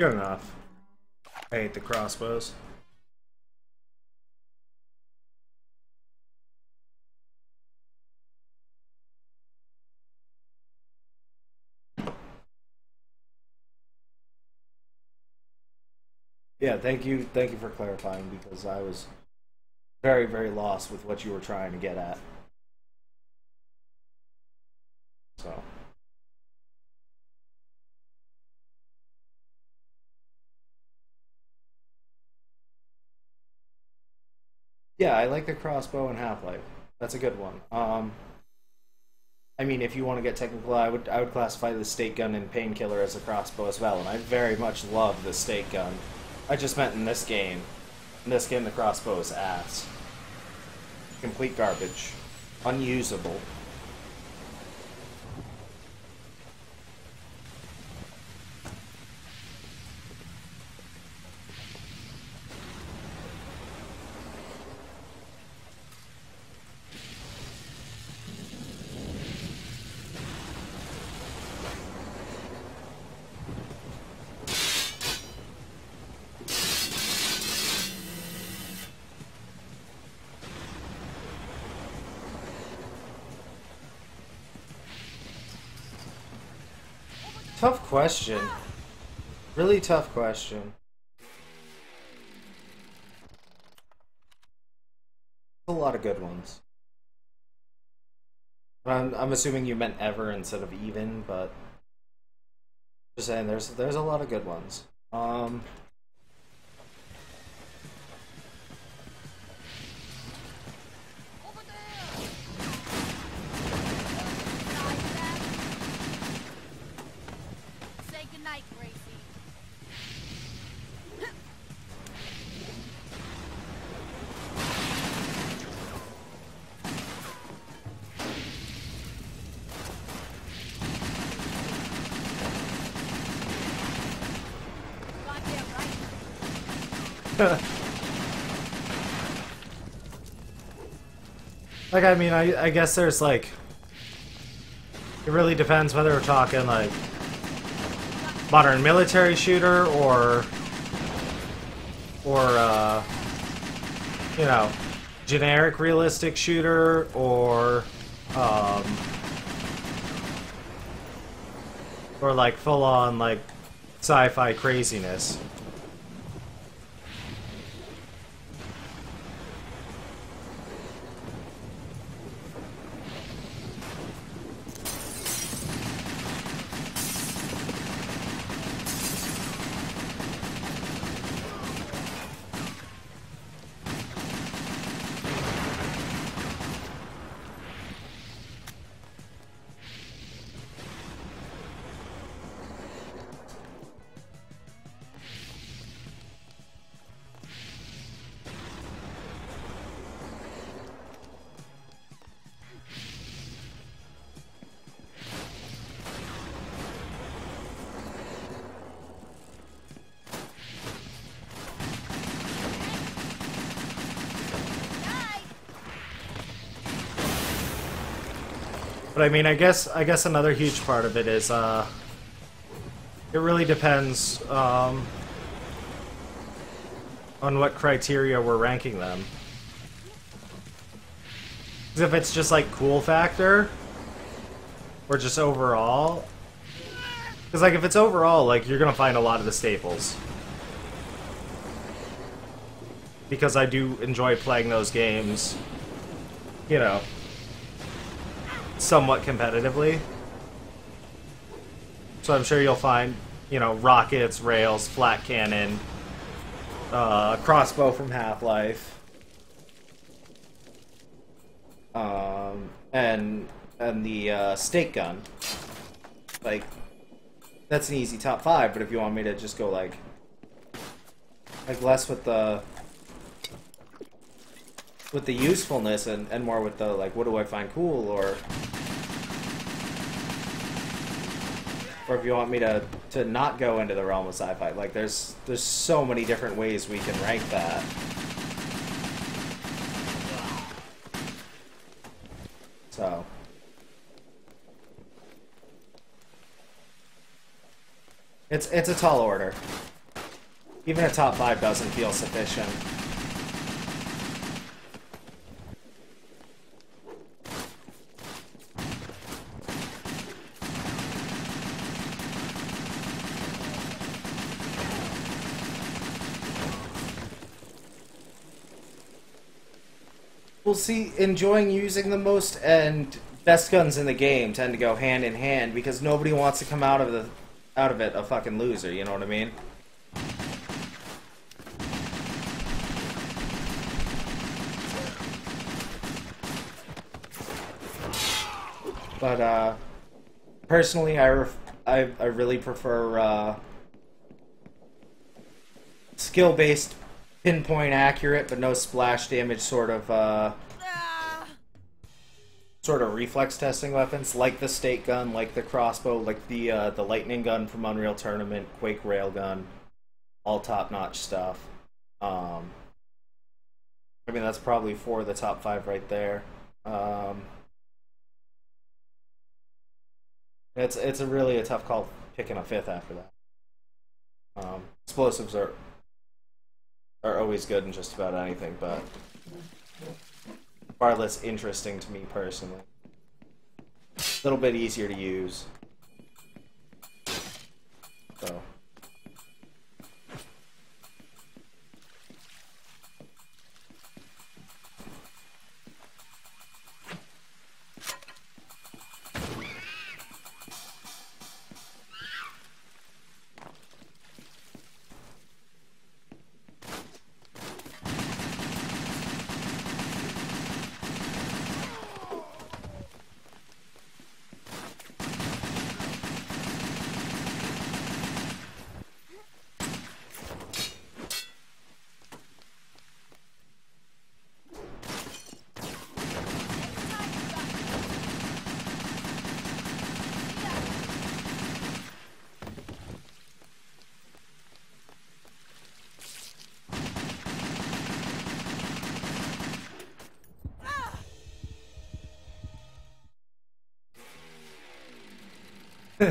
Good enough. I hate the crossbows. Yeah, thank you, thank you for clarifying because I was very, very lost with what you were trying to get at. So. Yeah, I like the crossbow in Half Life. That's a good one. Um, I mean, if you want to get technical, I would I would classify the stake gun and painkiller as a crossbow as well, and I very much love the stake gun. I just meant in this game. In this game, the crossbow is ass. Complete garbage. Unusable. Tough question. Really tough question. A lot of good ones. I'm, I'm assuming you meant ever instead of even, but just saying there's there's a lot of good ones. Um like I mean I I guess there's like it really depends whether we're talking like modern military shooter or or uh you know generic realistic shooter or um or like full on like sci-fi craziness But I mean, I guess I guess another huge part of it is uh, it really depends um, on what criteria we're ranking them. if it's just like cool factor or just overall, because like if it's overall, like you're gonna find a lot of the staples. Because I do enjoy playing those games, you know, somewhat competitively. So I'm sure you'll find, you know, rockets, rails, flak cannon, uh, crossbow from Half-Life, um, and and the uh, stake gun. Like, that's an easy top five. But if you want me to just go like, like less with the with the usefulness and, and more with the like what do I find cool or or if you want me to to not go into the realm of sci-fi like there's there's so many different ways we can rank that. So. It's it's a tall order. Even a top five doesn't feel sufficient See, enjoying using the most and best guns in the game tend to go hand in hand because nobody wants to come out of the out of it a fucking loser. You know what I mean? But uh, personally, I, I I really prefer uh, skill based, pinpoint accurate, but no splash damage sort of uh, sort of reflex testing weapons, like the stake gun, like the crossbow, like the uh, the lightning gun from Unreal Tournament, Quake railgun, all top notch stuff. Um, I mean, that's probably four of the top five right there. Um, it's it's a really a tough call picking a fifth after that. Um, explosives are are always good in just about anything, but far less interesting to me personally. A little bit easier to use. So.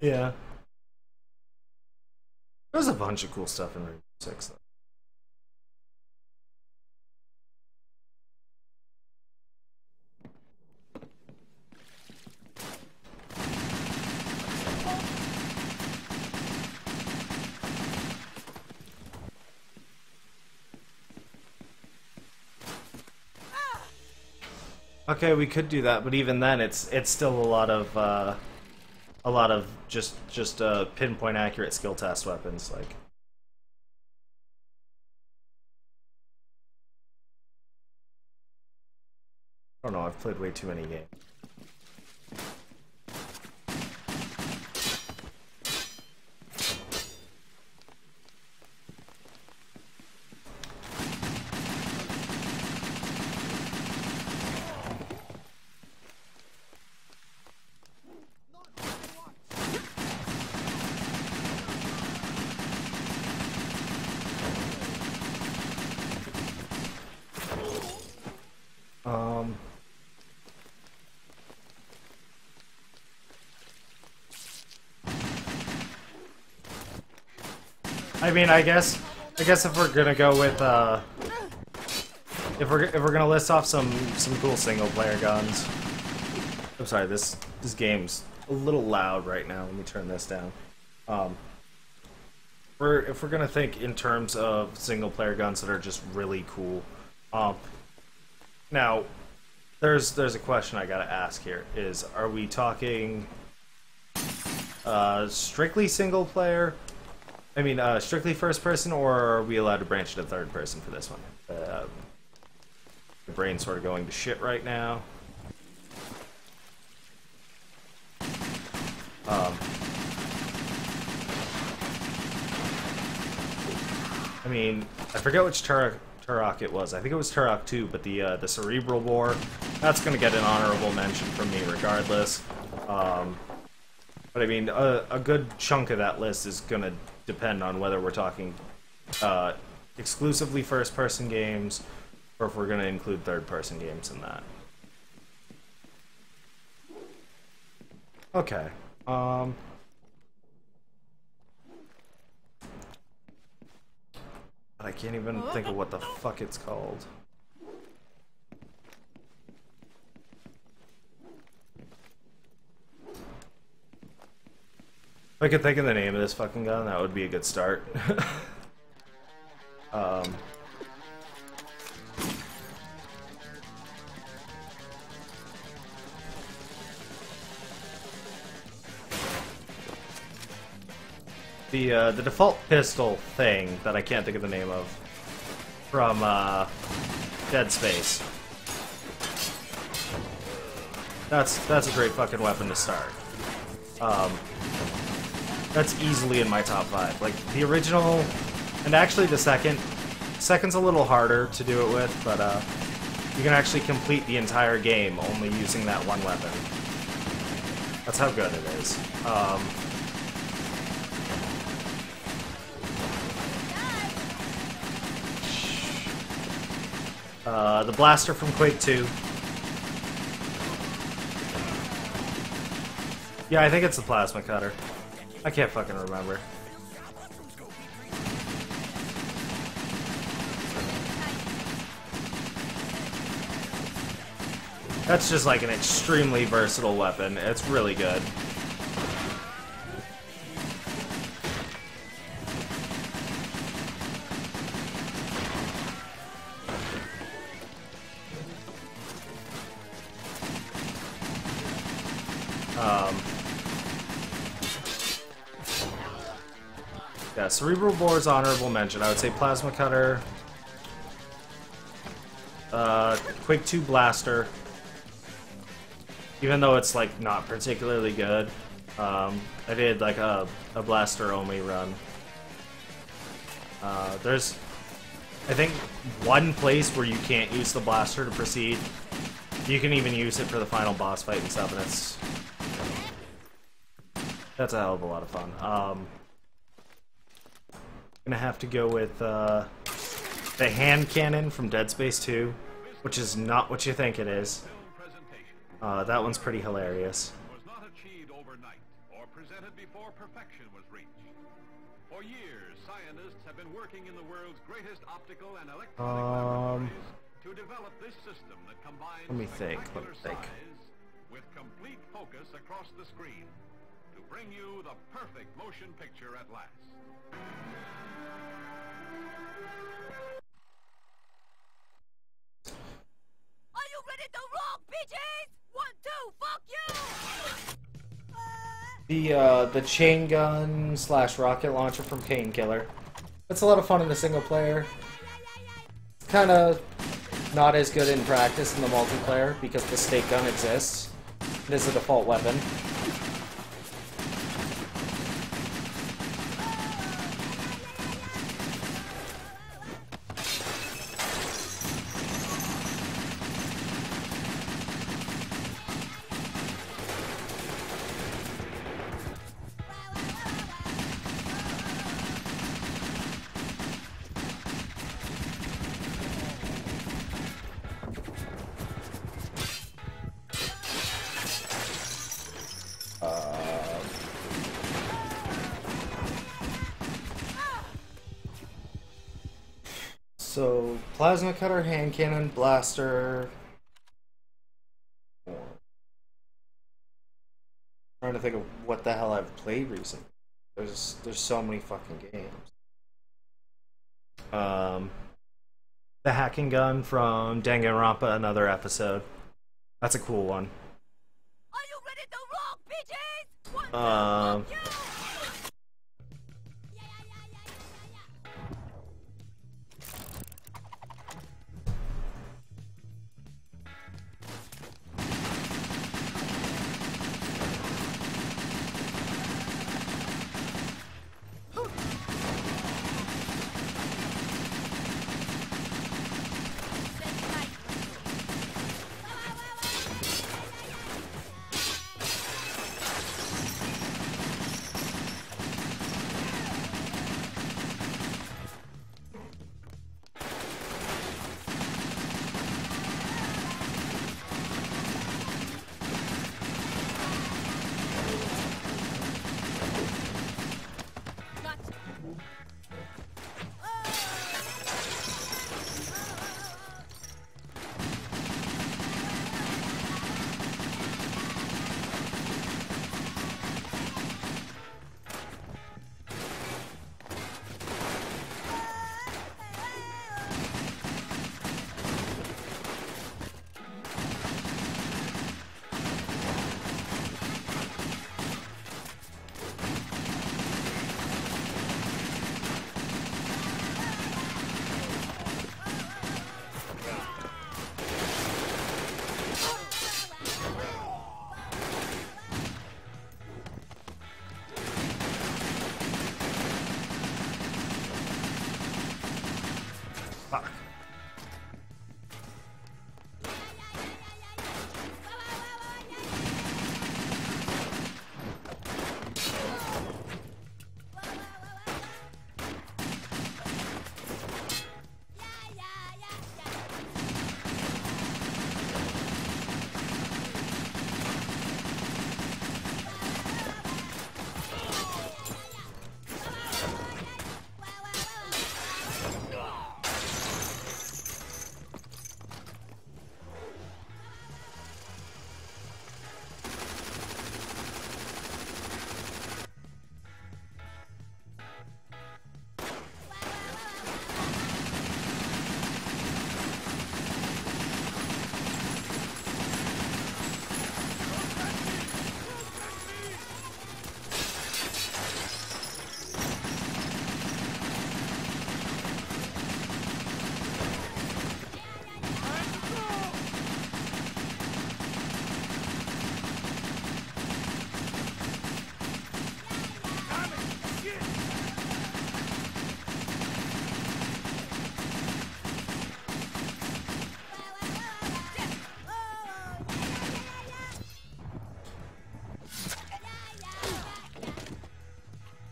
yeah. There's a bunch of cool stuff in Rainbow Six, though. Okay, we could do that, but even then, it's it's still a lot of uh, a lot of just just uh, pinpoint accurate skill test weapons. Like, I don't know. I've played way too many games. Mean, I guess, I guess if we're gonna go with, uh, if we're if we're gonna list off some some cool single player guns. I'm sorry, this this game's a little loud right now. Let me turn this down. Um, we're if we're gonna think in terms of single player guns that are just really cool. Um, now, there's there's a question I gotta ask here: Is are we talking uh, strictly single player? I mean, uh, strictly first person, or are we allowed to branch to third person for this one? Uh, the brain's sort of going to shit right now. Um, I mean, I forget which Turok, Turok it was. I think it was Turok 2, but the uh, the Cerebral Bore, that's going to get an honorable mention from me regardless. Um, but I mean, a, a good chunk of that list is going to depend on whether we're talking uh, exclusively first-person games or if we're going to include third-person games in that. Okay. Um... I can't even think of what the fuck it's called. If I could think of the name of this fucking gun, that would be a good start. um... the uh, the default pistol thing that I can't think of the name of from uh, Dead Space. That's that's a great fucking weapon to start. Um, that's easily in my top five. Like the original, and actually the second. Second's a little harder to do it with, but uh, you can actually complete the entire game only using that one weapon. That's how good it is. Um, uh, the blaster from Quake 2. Yeah, I think it's the plasma cutter. I can't fucking remember. That's just like an extremely versatile weapon. It's really good. Cerebral Bore's honorable mention. I would say Plasma Cutter, uh, Quake 2 Blaster, even though it's like not particularly good. Um, I did like a, a blaster only run. Uh, there's, I think, one place where you can't use the blaster to proceed. You can even use it for the final boss fight and stuff, and it's that's a hell of a lot of fun. Um, gonna have to go with uh, the hand cannon from Dead Space 2, which is not what you think it is. Uh, that one's pretty hilarious. was not achieved overnight or presented before perfection was reached. For years, scientists have been working in the world's greatest optical and electronic Um, to develop this system that combines Let me think, let me think. with complete focus across the screen bring you the perfect motion picture at last. Are you ready to rock, bitches? One, two, fuck you! The uh, the chain gun slash rocket launcher from Painkiller. It's a lot of fun in the single player. It's Kind of not as good in practice in the multiplayer because the stake gun exists. It is a default weapon. Plasma cutter, hand cannon, blaster. trying to think of what the hell I've played recently. There's there's so many fucking games. Um, the hacking gun from Danganronpa, another episode. That's a cool one. Are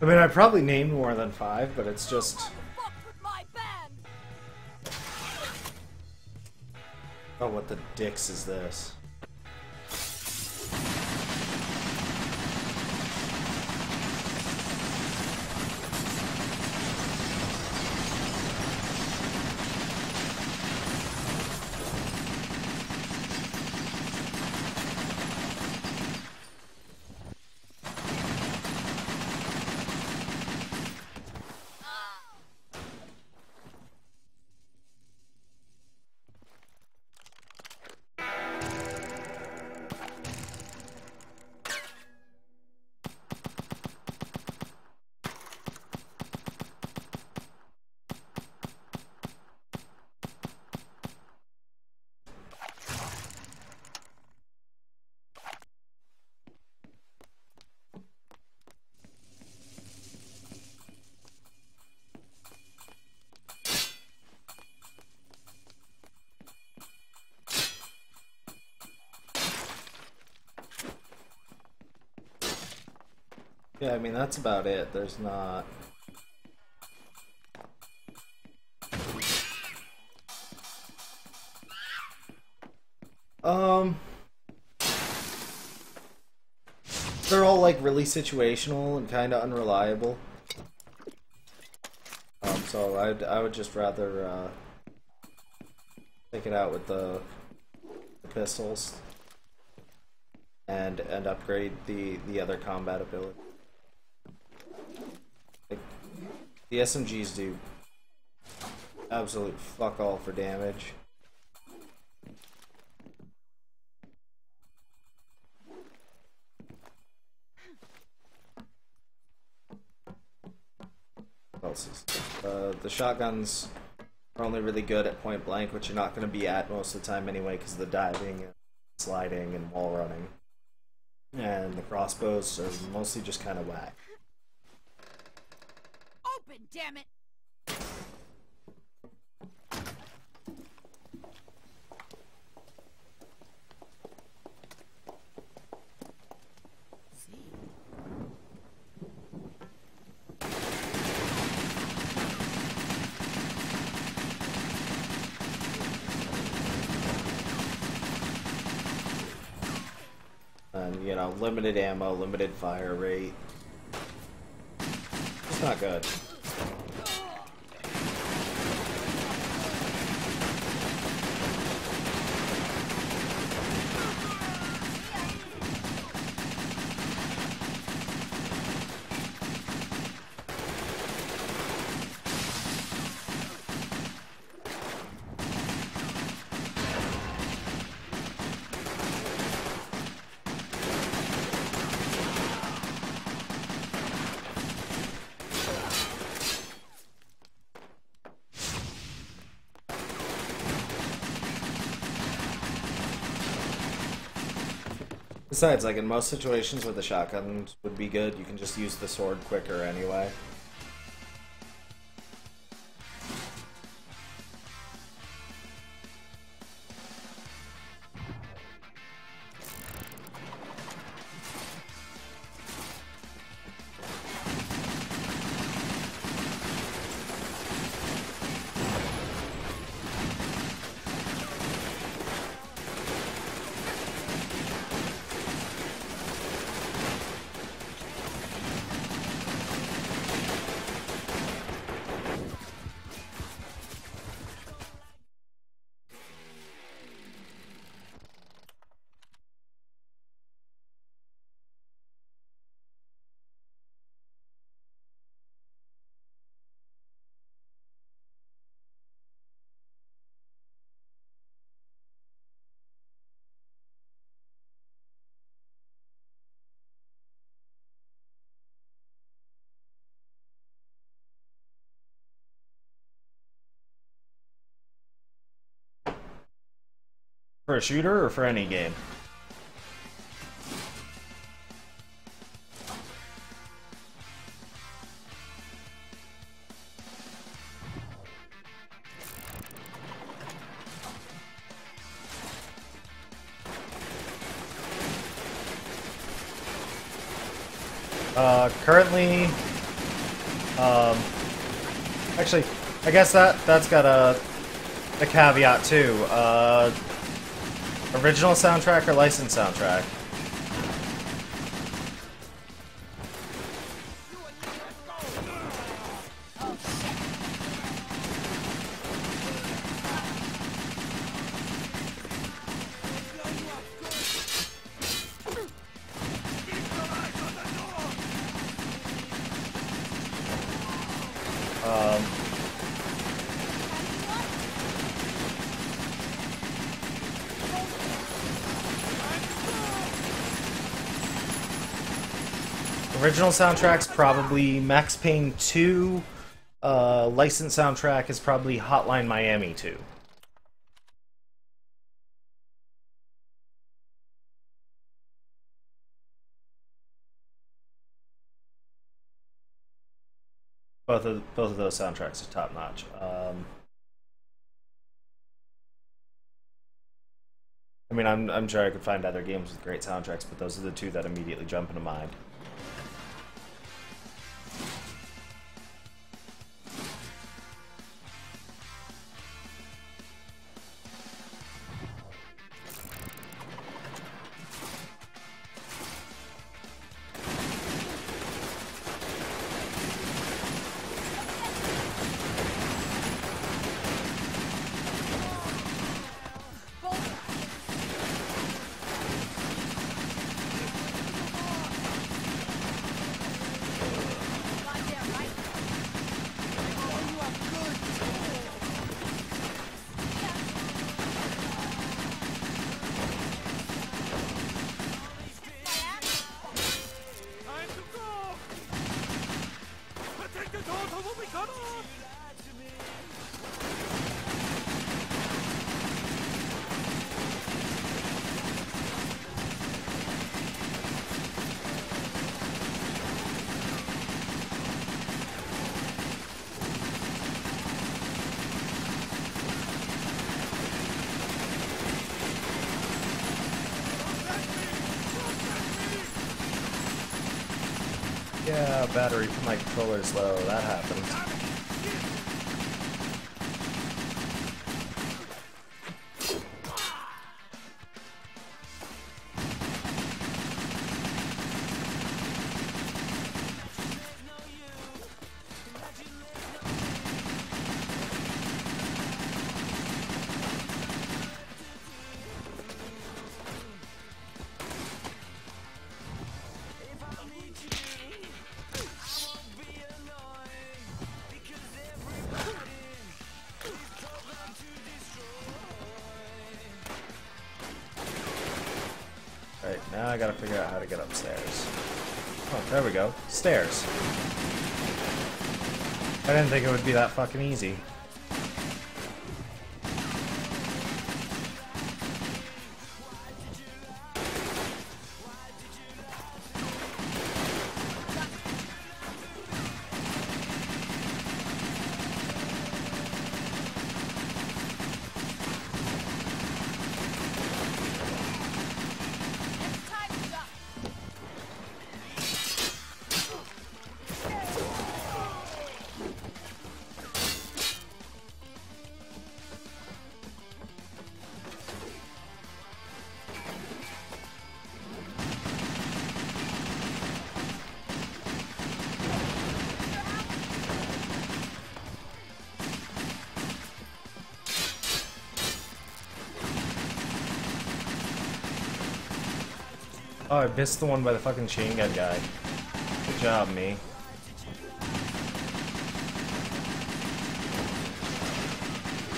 I mean, I probably named more than five, but it's just. Oh, what the dicks is this? Yeah, I mean, that's about it. There's not... Um... They're all, like, really situational and kind of unreliable. Um, so I'd, I would just rather, uh... Take it out with the, the pistols. And, and upgrade the, the other combat ability. The SMGs do absolute fuck all for damage. Uh, the shotguns are only really good at point blank, which you're not going to be at most of the time anyway because of the diving and sliding and wall running. And the crossbows are mostly just kind of whack. Damn it! And, you know, limited ammo, limited fire rate. It's not good. Besides, like in most situations where the shotgun would be good, you can just use the sword quicker anyway. For a shooter or for any game? Uh, currently, Um, actually, I guess that that's got a a caveat too. Uh, original soundtrack or licensed soundtrack? Um, original soundtrack's probably Max Payne 2. Uh, licensed soundtrack is probably Hotline Miami 2. Both of both of those soundtracks are top notch. Um, I mean, I'm I'm sure I could find other games with great soundtracks, but those are the two that immediately jump into mind. Battery for my controller's low. That happens. Stairs. I didn't think it would be that fucking easy. Missed the one by the fucking chain gun guy. Good job, me.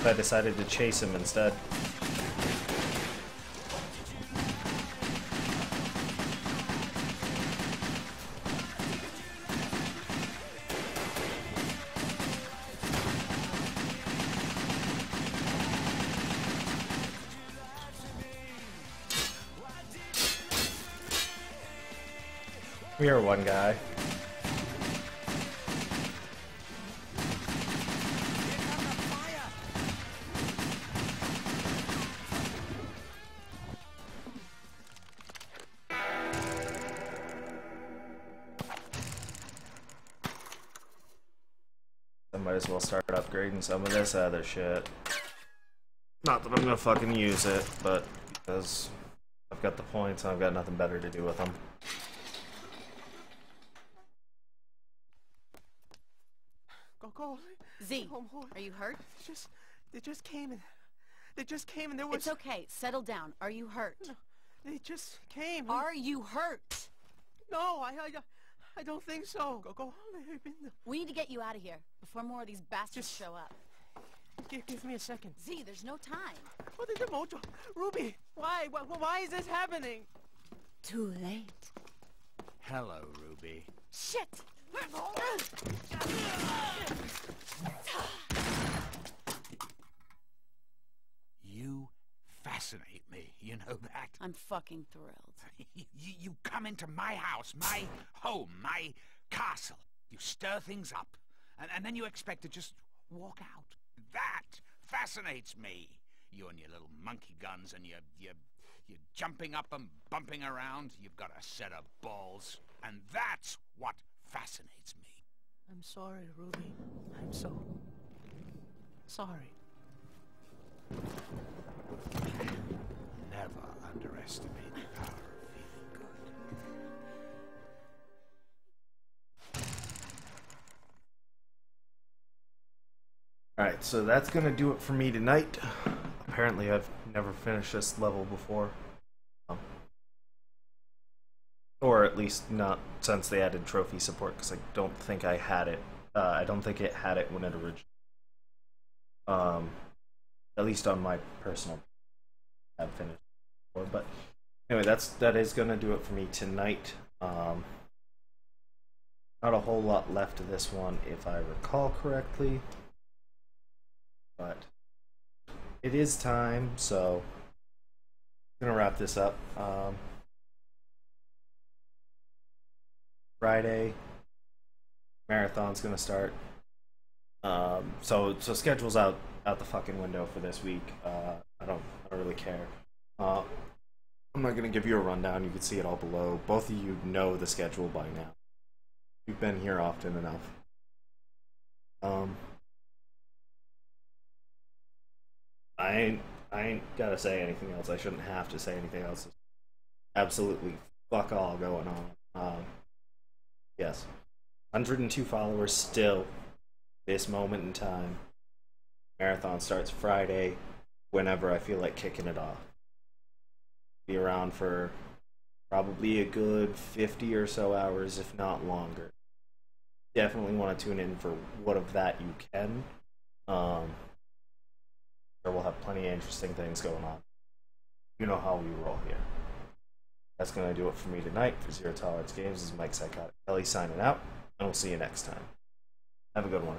I decided to chase him instead. We are one guy. I might as well start upgrading some of this other shit. Not that I'm gonna fucking use it, but because I've got the points and I've got nothing better to do with them. Go, go. Z, Home, home. are you hurt? Just, they just came and they just came and there was. It's okay. Settle down. Are you hurt? No, They just came. Are you hurt? No, I, I, I don't think so. Go, go. They've been. We need to get you out of here before more of these bastards show up. Give, give me a second. Z, there's no time. Oh, the, the mojo. Rubi, why, why, why is this happening? Too late. Hello, Rubi. Shit! You fascinate me, you know that? I'm fucking thrilled. you, you come into my house, my home, my castle. You stir things up, and, and then you expect to just walk out. That fascinates me. You and your little monkey guns and your, your, your jumping up and bumping around. You've got a set of balls, and that's what fascinates me. I'm sorry, Rubi. I'm so sorry. Never underestimate the power of feeling good. Alright, so that's gonna do it for me tonight. Apparently I've never finished this level before. Um, or at least not since they added trophy support, because I don't think I had it. Uh, I don't think it had it when it originally... Um, at least on my personal... I've finished but... Anyway, that's, that is gonna do it for me tonight. Um, not a whole lot left of this one, if I recall correctly but it is time, so I'm gonna wrap this up. Um, Friday, marathon's gonna start. Um, so so schedule's out out the fucking window for this week. Uh, I don't I don't really care. Uh, I'm not gonna give you a rundown. You can see it all below. Both of you know the schedule by now. You've been here often enough. Um, I ain't I ain't gotta say anything else. I shouldn't have to say anything else. Absolutely fuck all going on. Um, yes. 102 followers still this moment in time. Marathon starts Friday whenever I feel like kicking it off. Be around for probably a good 50 or so hours, if not longer. Definitely want to tune in for what of that you can. Um, we'll have plenty of interesting things going on. You know how we roll here. That's going to do it for me tonight. For Zero Tolerance Games, this is Mike Psychotic Kelly signing out, and we'll see you next time. Have a good one.